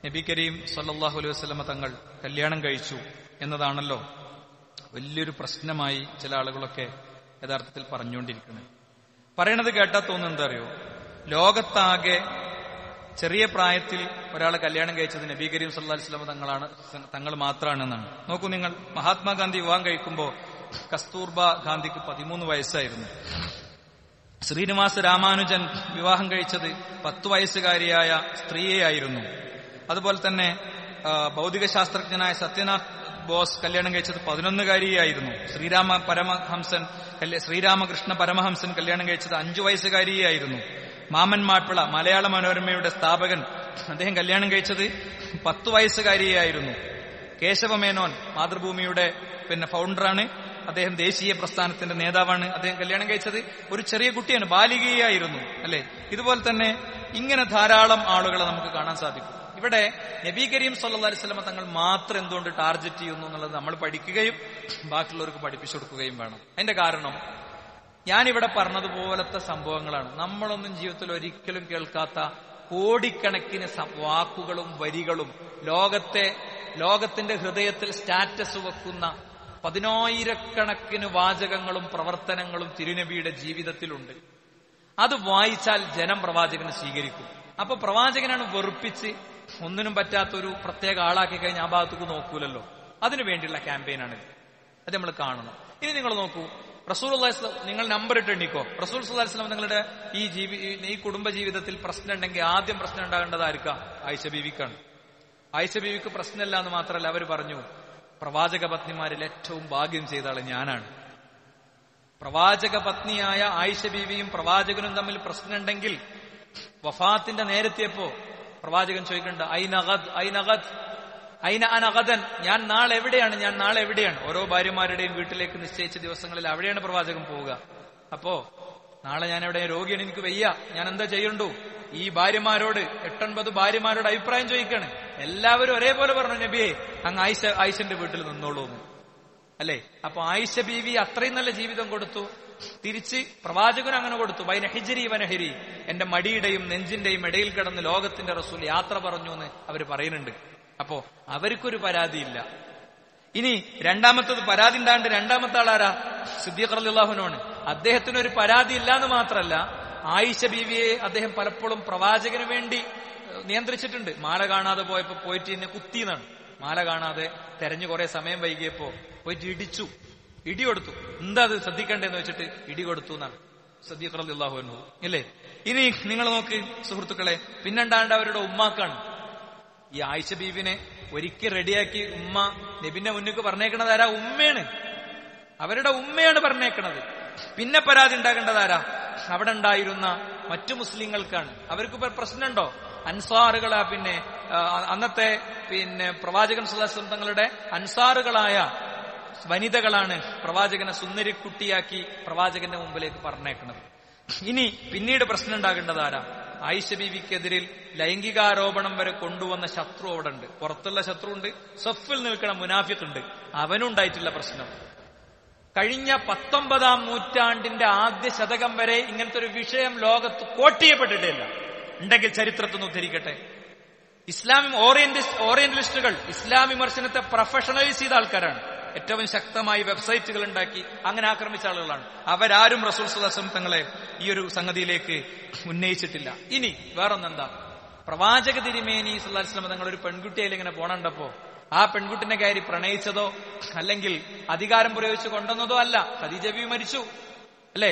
നബി കരീം സല്ലാഹു അലൈഹി വസ്ലമ തങ്ങൾ കല്യാണം കഴിച്ചു. എന്നതാണല്ലോ വലിയൊരു പ്രശ്നമായി ചില ആളുകളൊക്കെ യഥാർത്ഥത്തിൽ പറഞ്ഞുകൊണ്ടിരിക്കുന്നത്. പറയണത് കേട്ടാ തോന്നുന്നത് അറിയോ ലോകത്താകെ ചെറിയ പ്രായത്തിൽ ഒരാളെ കല്യാണം കഴിച്ചത് നബി കരീം സല്ലാ വസ്ലമ തങ്ങളാണ് തങ്ങൾ മാത്രമാണെന്നാണ് നോക്കൂ നിങ്ങൾ മഹാത്മാഗാന്ധി വിവാഹം കഴിക്കുമ്പോൾ കസ്തൂർബ ഗാന്ധിക്ക് പതിമൂന്ന് വയസ്സായിരുന്നു. ശ്രീനിവാസ രാമാനുജൻ വിവാഹം കഴിച്ചത് പത്തു വയസ്സുകാരിയായ സ്ത്രീയെ ആയിരുന്നു അതുപോലെ തന്നെ ഭൗതിക ശാസ്ത്രജ്ഞനായ സത്യനാഥ് ബോസ് കല്യാണം കഴിച്ചത് പതിനൊന്നുകാരിയായിരുന്നു. ശ്രീരാമ പരമഹംസൻ ശ്രീരാമകൃഷ്ണ പരമഹംസൻ കല്യാണം കഴിച്ചത് അഞ്ചു വയസ്സുകാരിയായിരുന്നു. മാമൻ മാപ്പിള മലയാള മനോരമയുടെ സ്ഥാപകൻ അദ്ദേഹം കല്യാണം കഴിച്ചത് പത്തു വയസ്സുകാരിയായിരുന്നു. കേശവമേനോൻ മാതൃഭൂമിയുടെ പിന്നെ ഫൗണ്ടറാണ് അദ്ദേഹം ദേശീയ പ്രസ്ഥാനത്തിന്റെ നേതാവാണ്. അദ്ദേഹം കല്യാണം കഴിച്ചത് ഒരു ചെറിയ കുട്ടിയാണ് ബാലികയായിരുന്നു. അല്ലെ? ഇതുപോലെ തന്നെ ഇങ്ങനെ ധാരാളം ആളുകളെ നമുക്ക് കാണാൻ സാധിക്കും. ഇവിടെ നബി കരീം സല്ലാ അലിസ്ലമ തങ്ങൾ മാത്രം എന്തുകൊണ്ട് ടാർജറ്റ് ചെയ്യുന്നു എന്നുള്ളത് നമ്മൾ പഠിക്കുകയും ബാക്കിയുള്ളവർക്ക് പഠിപ്പിച്ചു കൊടുക്കുകയും വേണം. അതിന്റെ കാരണം ഞാനിവിടെ പറഞ്ഞതുപോലത്തെ സംഭവങ്ങളാണ്. നമ്മളൊന്നും ജീവിതത്തിൽ ഒരിക്കലും കേൾക്കാത്ത കോടിക്കണക്കിന് വാക്കുകളും വരികളും ലോകത്തെ ലോകത്തിന്റെ ഹൃദയത്തിൽ സ്റ്റാറ്റസ് വെക്കുന്ന പതിനായിരക്കണക്കിന് വാചകങ്ങളും പ്രവർത്തനങ്ങളും തിരുനബിയുടെ ജീവിതത്തിലുണ്ട്. അത് വായിച്ചാൽ ജനം പ്രവാചകനെ സ്വീകരിക്കും. അപ്പൊ പ്രവാചകനാണ് വെറുപ്പിച്ച് ഒന്നിനും പറ്റാത്തൊരു പ്രത്യേക ആളാക്കി കഴിഞ്ഞ ആ ഭാഗത്തേക്ക് നോക്കൂലല്ലോ. അതിനു വേണ്ടിയുള്ള ക്യാമ്പയിനാണിത് അത് നമ്മൾ കാണണം. ഇനി നിങ്ങൾ നോക്കൂ. റസൂൽ നിങ്ങൾ നമ്പർ ഇട്ട് എണ്ണിക്കോ. റസൂൽ സുല്ലാസ്ലാം നിങ്ങളുടെ ഈ ജീവി ഈ കുടുംബ ജീവിതത്തിൽ പ്രശ്നം ഉണ്ടെങ്കിൽ ആദ്യം പ്രശ്നം ഉണ്ടാകേണ്ടതായിരിക്കാം ആയിഷ ബീവിക്കാണ്. ആയിഷ ബീവിക്ക് പ്രശ്നമില്ല എന്ന് മാത്രമല്ല അവർ പറഞ്ഞു പ്രവാചക പത്നിമാരിൽ ഏറ്റവും ഭാഗ്യം ചെയ്ത ആൾ ഞാനാണ്. പ്രവാചക പത്നിയായ ആയിഷ ബീവിയും പ്രവാചകനും തമ്മിൽ പ്രശ്നമുണ്ടെങ്കിൽ വഫാത്തിന്റെ നേരത്തെയപ്പോ പ്രവാചകൻ ചോദിക്കുന്നുണ്ട് ഐനഗദ് ഐനഗദ് ഐന അനഗതൻ ഞാൻ നാളെ എവിടെയാണ് ഞാൻ നാളെ എവിടെയാണ്? ഓരോ ഭാര്യമാരുടെയും വീട്ടിലേക്ക് നിശ്ചയിച്ച ദിവസങ്ങളിൽ അവിടെയാണ് പ്രവാചകൻ പോവുക. അപ്പോ നാളെ ഞാൻ എവിടെ രോഗിയാണ് എനിക്ക് വയ്യ. ഞാൻ എന്താ ചെയ്യണ്ടു? ഈ ഭാര്യമാരോട് എട്ടൊൻപത് ഭാര്യമാരോട് അഭിപ്രായം ചോദിക്കാണ്. എല്ലാവരും ഒരേപോലെ പറഞ്ഞു നബിയെ അങ്ങ് ആയിഷ ആയിഷന്റെ വീട്ടിൽ നിന്നോളൂ അല്ലെ? അപ്പൊ ആയിഷ ബീവി അത്രയും നല്ല ജീവിതം കൊടുത്തു. തിരിച്ച് പ്രവാചകൻ അങ്ങനെ കൊടുത്തു. വൈന ഹിജരി വനഹരി എന്റെ മടിയുടെയും നെഞ്ചിന്റെയും ഇടയിൽ കിടന്ന് ലോകത്തിന്റെ റസൂൽ യാത്ര പറഞ്ഞു എന്ന് അവർ പറയുന്നുണ്ട്. അപ്പോ അവർക്കൊരു പരാതിയില്ല. ഇനി രണ്ടാമത്തത് പരാതി ഉണ്ടാണ്ട് രണ്ടാമത്തെ ആളാരാ സിദ്ദീഖ് അള്ളാഹുനാണ് അദ്ദേഹത്തിന് ഒരു പരാതി ഇല്ല എന്ന് മാത്രമല്ല ആയിഷ ബീവിയെ അദ്ദേഹം പലപ്പോഴും പ്രവാചകന് വേണ്ടി നിയന്ത്രിച്ചിട്ടുണ്ട്. മാല കാണാതെ പോയപ്പോ പോയിട്ട് എന്നെ കുത്തിന്നാണ്. മാല കാണാതെ തെരഞ്ഞു കുറെ സമയം വൈകിയപ്പോ പോയിട്ട് ഇടിച്ചു. ഇടി കൊടുത്തു എന്താ അത് ശ്രദ്ധിക്കണ്ടെന്ന് വെച്ചിട്ട് ഇടി കൊടുത്തു എന്നാണ് സദ്ദീഖ് അള്ളാഹു ഇല്ലേ? ഇനി നിങ്ങൾ നോക്ക് സുഹൃത്തുക്കളെ പിന്നെണ്ടാണ്ട് അവരുടെ ഉമ്മാക്കാണ്. ഈ ആയിഷ ബീവിനെ ഒരിക്കൽ റെഡിയാക്കി ഉമ്മ നബിന്റെ മുന്നിക്ക് പറഞ്ഞേക്കണത് ആരാ ഉമ്മയാണ്. അവരുടെ ഉമ്മയാണ് പറഞ്ഞേക്കണത്. പിന്നെ പരാതി ഉണ്ടാകേണ്ടത് ആരാ അവിടെ ഉണ്ടായിരുന്ന മറ്റു മുസ്ലിങ്ങൾക്കാണ്. അവർക്ക് പ്രശ്നമുണ്ടോ? അൻസാറുകളാ പിന്നെ അന്നത്തെ പിന്നെ പ്രവാചകൻ സുല്ലാസ്ലം തങ്ങളുടെ അൻസാറുകളായ വനിതകളാണ് പ്രവാചകനെ സുന്ദരിക്കുട്ടിയാക്കി പ്രവാചകന്റെ മുമ്പിലേക്ക് പറഞ്ഞേക്കുന്നത്. ഇനി പിന്നീട് പ്രശ്നം ഉണ്ടാകേണ്ടത് ആരാ? ആയിഷ ലൈംഗികാരോപണം വരെ കൊണ്ടുവന്ന ശത്രു അവിടെ ഉണ്ട് പുറത്തുള്ള ശത്രു ഉണ്ട് സഫിൽ നിൽക്കണ മുനാഫിക് ഉണ്ട് അവനുണ്ടായിട്ടുള്ള പ്രശ്നം. കഴിഞ്ഞ പത്തൊമ്പതാം നൂറ്റാണ്ടിന്റെ ആദ്യ ശതകം വരെ ഇങ്ങനത്തെ ഒരു വിഷയം ലോകത്ത് കോട്ടിയപ്പെട്ടിട്ടില്ല. ഉണ്ടെങ്കിൽ ചരിത്രത്തിൽ നിന്ന് ഉദ്ധരിക്കട്ടെ. ഇസ്ലാമിക് ഓറിയന്റിസ്റ്റ് ഓറിയന്റലിസ്റ്റുകൾ ഇസ്ലാം വിമർശനത്തെ പ്രൊഫഷണലൈസ് ചെയ്ത ആൾക്കാരാണ്. ഏറ്റവും ശക്തമായി വെബ്സൈറ്റുകൾ ഉണ്ടാക്കി അങ്ങനെ ആക്രമിച്ച ആളുകളാണ്. അവരാരും റസൂൽ സുദാസം തങ്ങളെ ഈ ഒരു സംഗതിയിലേക്ക് ഉന്നയിച്ചിട്ടില്ല. ഇനി വേറൊന്നെന്താ? പ്രവാചക തിരുമേനി സുല്ലാസ്ലമ തങ്ങൾ ഒരു പെൺകുട്ടിയിൽ ഇങ്ങനെ പോണണ്ടപ്പോ ആ പെൺകുട്ടിനെ കയറി പ്രണയിച്ചതോ അല്ലെങ്കിൽ അധികാരം പ്രയോഗിച്ചു കൊണ്ടുവന്നതോ അല്ല. ഖദീജ ബീവി മരിച്ചു. അല്ലേ?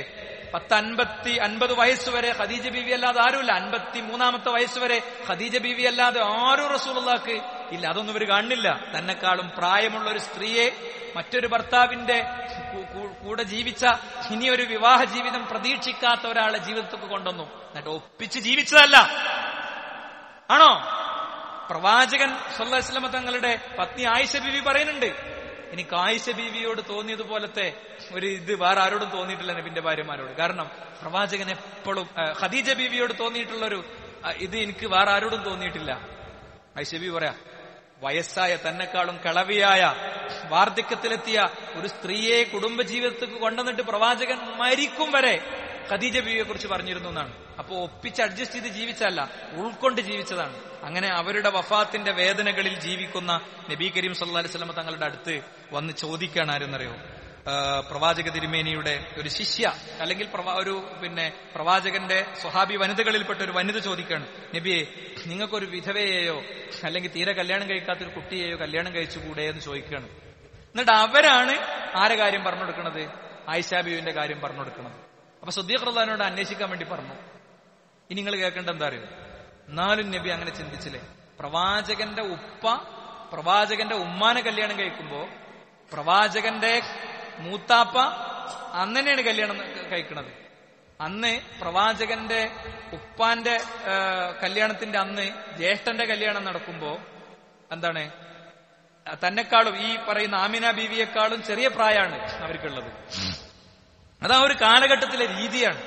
പത്ത് അൻപത്തി അൻപത് വയസ്സ് വരെ ഖദീജ ബീവി അല്ലാതെ ആരുമില്ല. അൻപത്തി മൂന്നാമത്തെ വയസ്സ് വരെ ഖദീജ ബീവി അല്ലാതെ ആരും റസൂലുള്ളാക്ക് ഇല്ല. അതൊന്നും ഇവർ കാണുന്നില്ല. തന്നെക്കാളും പ്രായമുള്ള ഒരു സ്ത്രീയെ മറ്റൊരു ഭർത്താവിന്റെ കൂടെ ജീവിച്ച ഇനിയൊരു വിവാഹ ജീവിതം പ്രതീക്ഷിക്കാത്ത ഒരാളെ ജീവിതത്തിൽ കൊണ്ടുവന്നു. എന്നിട്ട് ഒപ്പിച്ച് ജീവിച്ചതല്ല. ആണോ? പ്രവാചകൻ സല്ലാസ്ലമ തങ്ങളുടെ പത്നി ആയിഷ ബീവി പറയുന്നുണ്ട്. എനിക്ക് ആയിഷ ബീവിയോട് തോന്നിയതുപോലത്തെ ഒരു ഇത് വേറെ ആരോടും തോന്നിയിട്ടില്ല നബിന്റെ ഭാര്യമാരോട്. കാരണം പ്രവാചകൻ എപ്പോഴും ഖദീജ ബീവിയോട് തോന്നിയിട്ടുള്ളൊരു ഇത് എനിക്ക് വേറെ ആരോടും തോന്നിയിട്ടില്ല. ബീവി പറയാ വയസ്സായ തന്നെക്കാളും കളവിയായ വാർദ്ധക്യത്തിലെത്തിയ ഒരു സ്ത്രീയെ കുടുംബജീവിതത്തിൽ കൊണ്ടുവന്നിട്ട് പ്രവാചകൻ മരിക്കും വരെ ഖദീജ ബീവിയെ കുറിച്ച് പറഞ്ഞിരുന്നു എന്നാണ്. അപ്പോ ഒപ്പിച്ച് അഡ്ജസ്റ്റ് ചെയ്ത് ജീവിച്ചല്ല ഉൾക്കൊണ്ട് ജീവിച്ചതാണ്. അങ്ങനെ അവരുടെ വഫാത്തിന്റെ വേദനകളിൽ ജീവിക്കുന്ന നബി കരീം സല്ലാ അലൈഹി തങ്ങളുടെ അടുത്ത് വന്ന് ചോദിക്കാൻ ആരെന്നറിയോ? പ്രവാചക തിരുമേനിയുടെ ഒരു ശിഷ്യ അല്ലെങ്കിൽ ഒരു പിന്നെ പ്രവാചകന്റെ സ്വഹാബി വനിതകളിൽപ്പെട്ട ഒരു വനിത ചോദിക്കാണ് നബിയെ നിങ്ങൾക്കൊരു വിധവയെയോ അല്ലെങ്കിൽ തീരെ കല്യാണം കഴിക്കാത്തൊരു കുട്ടിയെയോ കല്യാണം കഴിച്ചുകൂടെ എന്ന് ചോദിക്കുകയാണ്. എന്നിട്ട് അവരാണ് ആരെ കാര്യം പറഞ്ഞു കൊടുക്കുന്നത് ആയിഷാബിയുവിന്റെ കാര്യം പറഞ്ഞു കൊടുക്കുന്നത് അപ്പൊ സുദ്ദീഖ്റദാനോട് അന്വേഷിക്കാൻ വേണ്ടി പറഞ്ഞു. ഇനി നിങ്ങൾ കേൾക്കേണ്ട എന്താ അറിയോ? എന്നാലും നബി അങ്ങനെ ചിന്തിച്ചില്ലേ? പ്രവാചകന്റെ ഉപ്പ പ്രവാചകന്റെ ഉമ്മാനെ കല്യാണം കഴിക്കുമ്പോ പ്രവാചകന്റെ മൂത്താപ്പ അന്നനെയാണ് കല്യാണം കഴിക്കുന്നത് അന്ന് പ്രവാചകന്റെ ഉപ്പാന്റെ കല്യാണത്തിന്റെ അന്ന് ജ്യേഷ്ഠന്റെ കല്യാണം നടക്കുമ്പോ എന്താണ്? തന്നെക്കാളും ഈ പറയുന്ന ആമിന ബീവിയെക്കാളും ചെറിയ പ്രായമാണ് അവർക്കുള്ളത്. അത് ആ ഒരു കാലഘട്ടത്തിലെ രീതിയാണ്.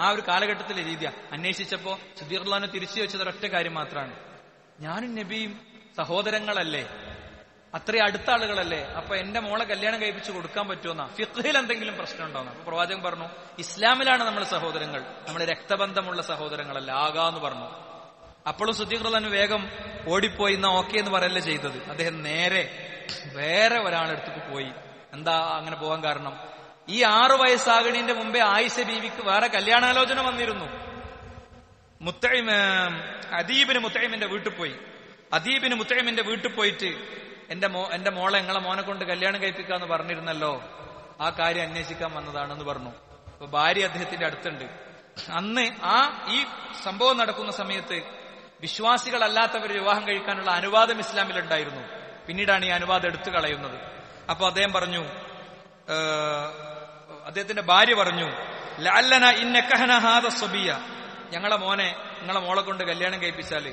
ആ ഒരു കാലഘട്ടത്തിലെ രീതിയാണ് അന്വേഷിച്ചപ്പോ സുദീർലാനെ തിരിച്ചു വെച്ചത് ഒരൊറ്റ കാര്യം മാത്രമാണ് ഞാനും നബിയും സഹോദരങ്ങളല്ലേ? അത്രയും അടുത്ത ആളുകളല്ലേ? അപ്പൊ എന്റെ മോളെ കല്യാണം കഴിപ്പിച്ച് കൊടുക്കാൻ പറ്റുമെന്നാ ഫിഖിൽ എന്തെങ്കിലും പ്രശ്നം ഉണ്ടോന്ന്? അപ്പൊ പ്രവാചകൻ പറഞ്ഞു ഇസ്ലാമിലാണ് നമ്മൾ സഹോദരങ്ങൾ. നമ്മൾ രക്തബന്ധമുള്ള സഹോദരങ്ങളല്ല. ആകാന്ന് പറഞ്ഞു. അപ്പോഴും സുദ്ദീഖ്ലാന് വേഗം ഓടിപ്പോയി എന്നാ ഓക്കെ എന്ന് പറയല്ലേ ചെയ്തത്. അദ്ദേഹം നേരെ വേറെ ഒരാളെടുത്തേക്ക് പോയി. എന്താ അങ്ങനെ പോകാൻ കാരണം? ഈ ആറു വയസ്സാകണീന്റെ മുമ്പേ ആയിഷ ബീവിക്ക് വേറെ കല്യാണാലോചന വന്നിരുന്നു. മുത്തൈം അദീബിന് മുത്തൈമിന്റെ വീട്ടിൽ പോയി. അദീബിന് മുത്തൈമിന്റെ വീട്ടിൽ പോയിട്ട് എന്റെ മോ എന്റെ മോളെ നിങ്ങളെ മോനെ കൊണ്ട് കല്യാണം കഴിപ്പിക്കാന്ന് പറഞ്ഞിരുന്നല്ലോ. ആ കാര്യം അന്വേഷിക്കാൻ വന്നതാണെന്ന് പറഞ്ഞു. അപ്പൊ ഭാര്യ അദ്ദേഹത്തിന്റെ അടുത്തുണ്ട്. അന്ന് ആ ഈ സംഭവം നടക്കുന്ന സമയത്ത് വിശ്വാസികളല്ലാത്തവർ വിവാഹം കഴിക്കാനുള്ള അനുവാദം ഇസ്ലാമിൽ ഉണ്ടായിരുന്നു പിന്നീടാണ് ഈ അനുവാദം എടുത്തു കളയുന്നത്. അപ്പൊ അദ്ദേഹം പറഞ്ഞു അദ്ദേഹത്തിന്റെ ഭാര്യ പറഞ്ഞു ലഅല്ലന ഇന്നക്കഹന ഹാദ സ്വബിയ ഞങ്ങളെ മോനെ നിങ്ങളെ മോളെ കൊണ്ട് കല്യാണം കഴിപ്പിച്ചാൽ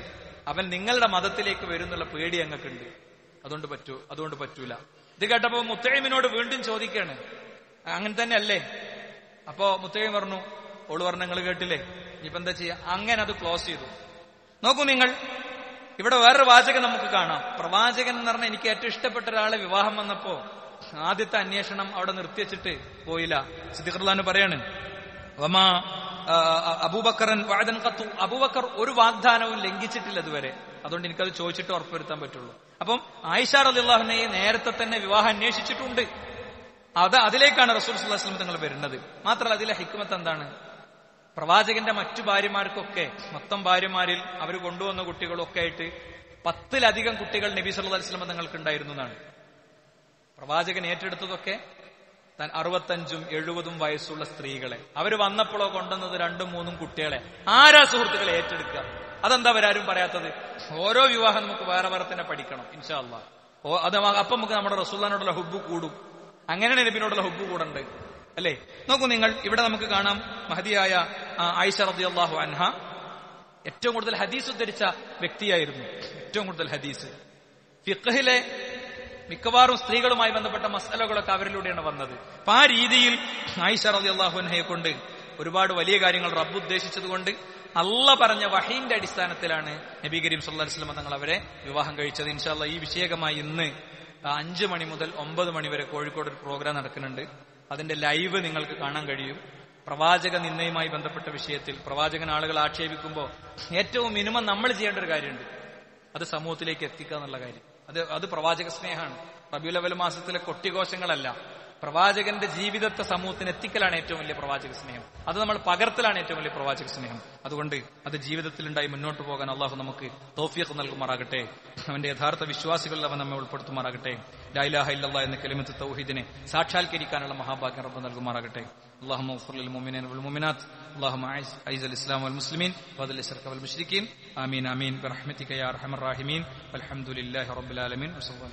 അവൻ നിങ്ങളുടെ മതത്തിലേക്ക് വരുന്നുള്ള പേടി ഞങ്ങൾക്കുണ്ട്. അതുകൊണ്ട് പറ്റൂ അതുകൊണ്ട് പറ്റൂല. ഇത് കേട്ടപ്പോ മുത്തൈമിനോട് വീണ്ടും ചോദിക്കാണ്. അങ്ങനെ തന്നെ അല്ലേ അപ്പോ മുത്തൈം പറഞ്ഞു ഓൾ പറഞ്ഞു നിങ്ങൾ കേട്ടില്ലേ? ഇനിയിപ്പോ എന്താ ചെയ്യ? അങ്ങനെ അത് ക്ലോസ് ചെയ്തു. നോക്കൂ നിങ്ങൾ ഇവിടെ വേറൊരു വാചകം നമുക്ക് കാണാം. പ്രവാചകൻ എന്ന് പറഞ്ഞാൽ എനിക്ക് ഏറ്റവും ഇഷ്ടപ്പെട്ട ഒരാളെ വിവാഹം വന്നപ്പോ ആദ്യത്തെ അന്വേഷണം അവിടെ നിർത്തിവെച്ചിട്ട് പോയില്ല. സിദ്ദിഖുർലാന് പറയാണ് അബൂബക്കറൻ വാദൻ കത്തു അബൂബക്കർ ഒരു വാഗ്ദാനവും ലംഘിച്ചിട്ടില്ല ഇതുവരെ. അതുകൊണ്ട് എനിക്കത് ചോദിച്ചിട്ട് ഉറപ്പുവരുത്താൻ പറ്റുള്ളൂ. അപ്പം ആയിഷാർ അലിള്ളാഹുനെ നേരത്തെ തന്നെ വിവാഹം അന്വേഷിച്ചിട്ടുണ്ട്. അത് അതിലേക്കാണ് റസൂൽ സുല്ലാസ്ലം തങ്ങൾ വരുന്നത്. മാത്രമല്ല അതിലെ ഹിക്മത്ത് എന്താണ്? പ്രവാചകന്റെ മറ്റു ഭാര്യമാർക്കൊക്കെ മൊത്തം ഭാര്യമാരിൽ അവർ കൊണ്ടുവന്ന കുട്ടികളൊക്കെ ആയിട്ട് പത്തിലധികം കുട്ടികൾ നബി സല്ലു അലൈഹി വസല്ലം തങ്ങൾക്ക് ഉണ്ടായിരുന്നു എന്നാണ്. പ്രവാചകൻ ഏറ്റെടുത്തതൊക്കെ താൻ അറുപത്തഞ്ചും എഴുപതും വയസ്സുള്ള സ്ത്രീകളെ. അവർ വന്നപ്പോഴോ കൊണ്ടുവന്നത് രണ്ടും മൂന്നും കുട്ടികളെ. ആരാ സുഹൃത്തുക്കളെ ഏറ്റെടുക്കുക? അതെന്താ അവരാരും പറയാത്തത്? ഓരോ വിവാഹം നമുക്ക് വേറെ വേറെ തന്നെ പഠിക്കണം ഇൻഷാ അള്ളാ ഓ അത് അപ്പം നമുക്ക് നമ്മുടെ റസൂല്ലാനോടുള്ള ഹുബ് കൂടും. അങ്ങനെയാണ് നബിനോടുള്ള ഹുബ് കൂടണ്ട്. അല്ലേ? നോക്കൂ നിങ്ങൾ ഇവിടെ നമുക്ക് കാണാം മഹതിയായ ആയിഷ റളിയല്ലാഹു അൻഹ. ഏറ്റവും കൂടുതൽ ഹദീസ് ഉദ്ധരിച്ച വ്യക്തിയായിരുന്നു. ഏറ്റവും കൂടുതൽ ഹദീസ്. ഫിഖഹിലെ മിക്കവാറും സ്ത്രീകളുമായി ബന്ധപ്പെട്ട മസലകളൊക്കെ അവരിലൂടെയാണ് വന്നത്. അപ്പൊ ആ രീതിയിൽ ആയിഷ റളിയല്ലാഹു അൻഹയെ കൊണ്ട് ഒരുപാട് വലിയ കാര്യങ്ങൾ റബ്ബ് ഉദ്ദേശിച്ചത് അല്ല പറഞ്ഞ വഹീന്റെ അടിസ്ഥാനത്തിലാണ് നബി കരീം സല്ലാ വസ്ലമ തങ്ങൾ അവരെ വിവാഹം കഴിച്ചത്. ഇൻഷാല്ല ഈ വിഷയകമായി ഇന്ന് അഞ്ചു മണി മുതൽ ഒമ്പത് മണി വരെ കോഴിക്കോട് ഒരു പ്രോഗ്രാം നടക്കുന്നുണ്ട്. അതിന്റെ ലൈവ് നിങ്ങൾക്ക് കാണാൻ കഴിയും. പ്രവാചക നിന്ദയുമായി ബന്ധപ്പെട്ട വിഷയത്തിൽ പ്രവാചകൻ ആളുകൾ ആക്ഷേപിക്കുമ്പോൾ ഏറ്റവും മിനിമം നമ്മൾ ചെയ്യേണ്ട ഒരു കാര്യമുണ്ട്. അത് സമൂഹത്തിലേക്ക് എത്തിക്കുക എന്നുള്ള കാര്യം. അത് അത് പ്രവാചക സ്നേഹമാണ്. റബിയുലവൽ മാസത്തിലെ കൊട്ടിഘോഷങ്ങളല്ല. പ്രവാചകന്റെ ജീവിതത്തെ സമൂഹത്തിന് എത്തിക്കലാണ് ഏറ്റവും വലിയ പ്രവാചക സ്നേഹം അത് നമ്മൾ പകർത്തലാണ് ഏറ്റവും വലിയ പ്രവാചക സ്നേഹം അതുകൊണ്ട് അത് ജീവിതത്തിലുണ്ടായി മുന്നോട്ട് പോകാൻ അള്ളാഹു നമുക്ക് തോഫിയൊക്കെ നൽകുമാറാകട്ടെ അവന്റെ യഥാർത്ഥ വിശ്വാസികളിൽ അവൻ നമ്മെ ഉൾപ്പെടുത്തുമാറാകട്ടെ ലായിലാഹ ഇല്ലല്ലാ എന്ന കലിമത്ത് തൗഹീദിനെ സാക്ഷാത്കരിക്കാനുള്ള മഹാഭാഗ്യം റബ്ബ് നൽകുമാറാകട്ടെ اللهم اغفر للمؤمنين والمؤمنات اللهم اعز اعز الاسلام والمسلمين واذل الشرك والمشركين امين امين برحمتك يا ارحم الراحمين والحمد لله رب العالمين وصلى الله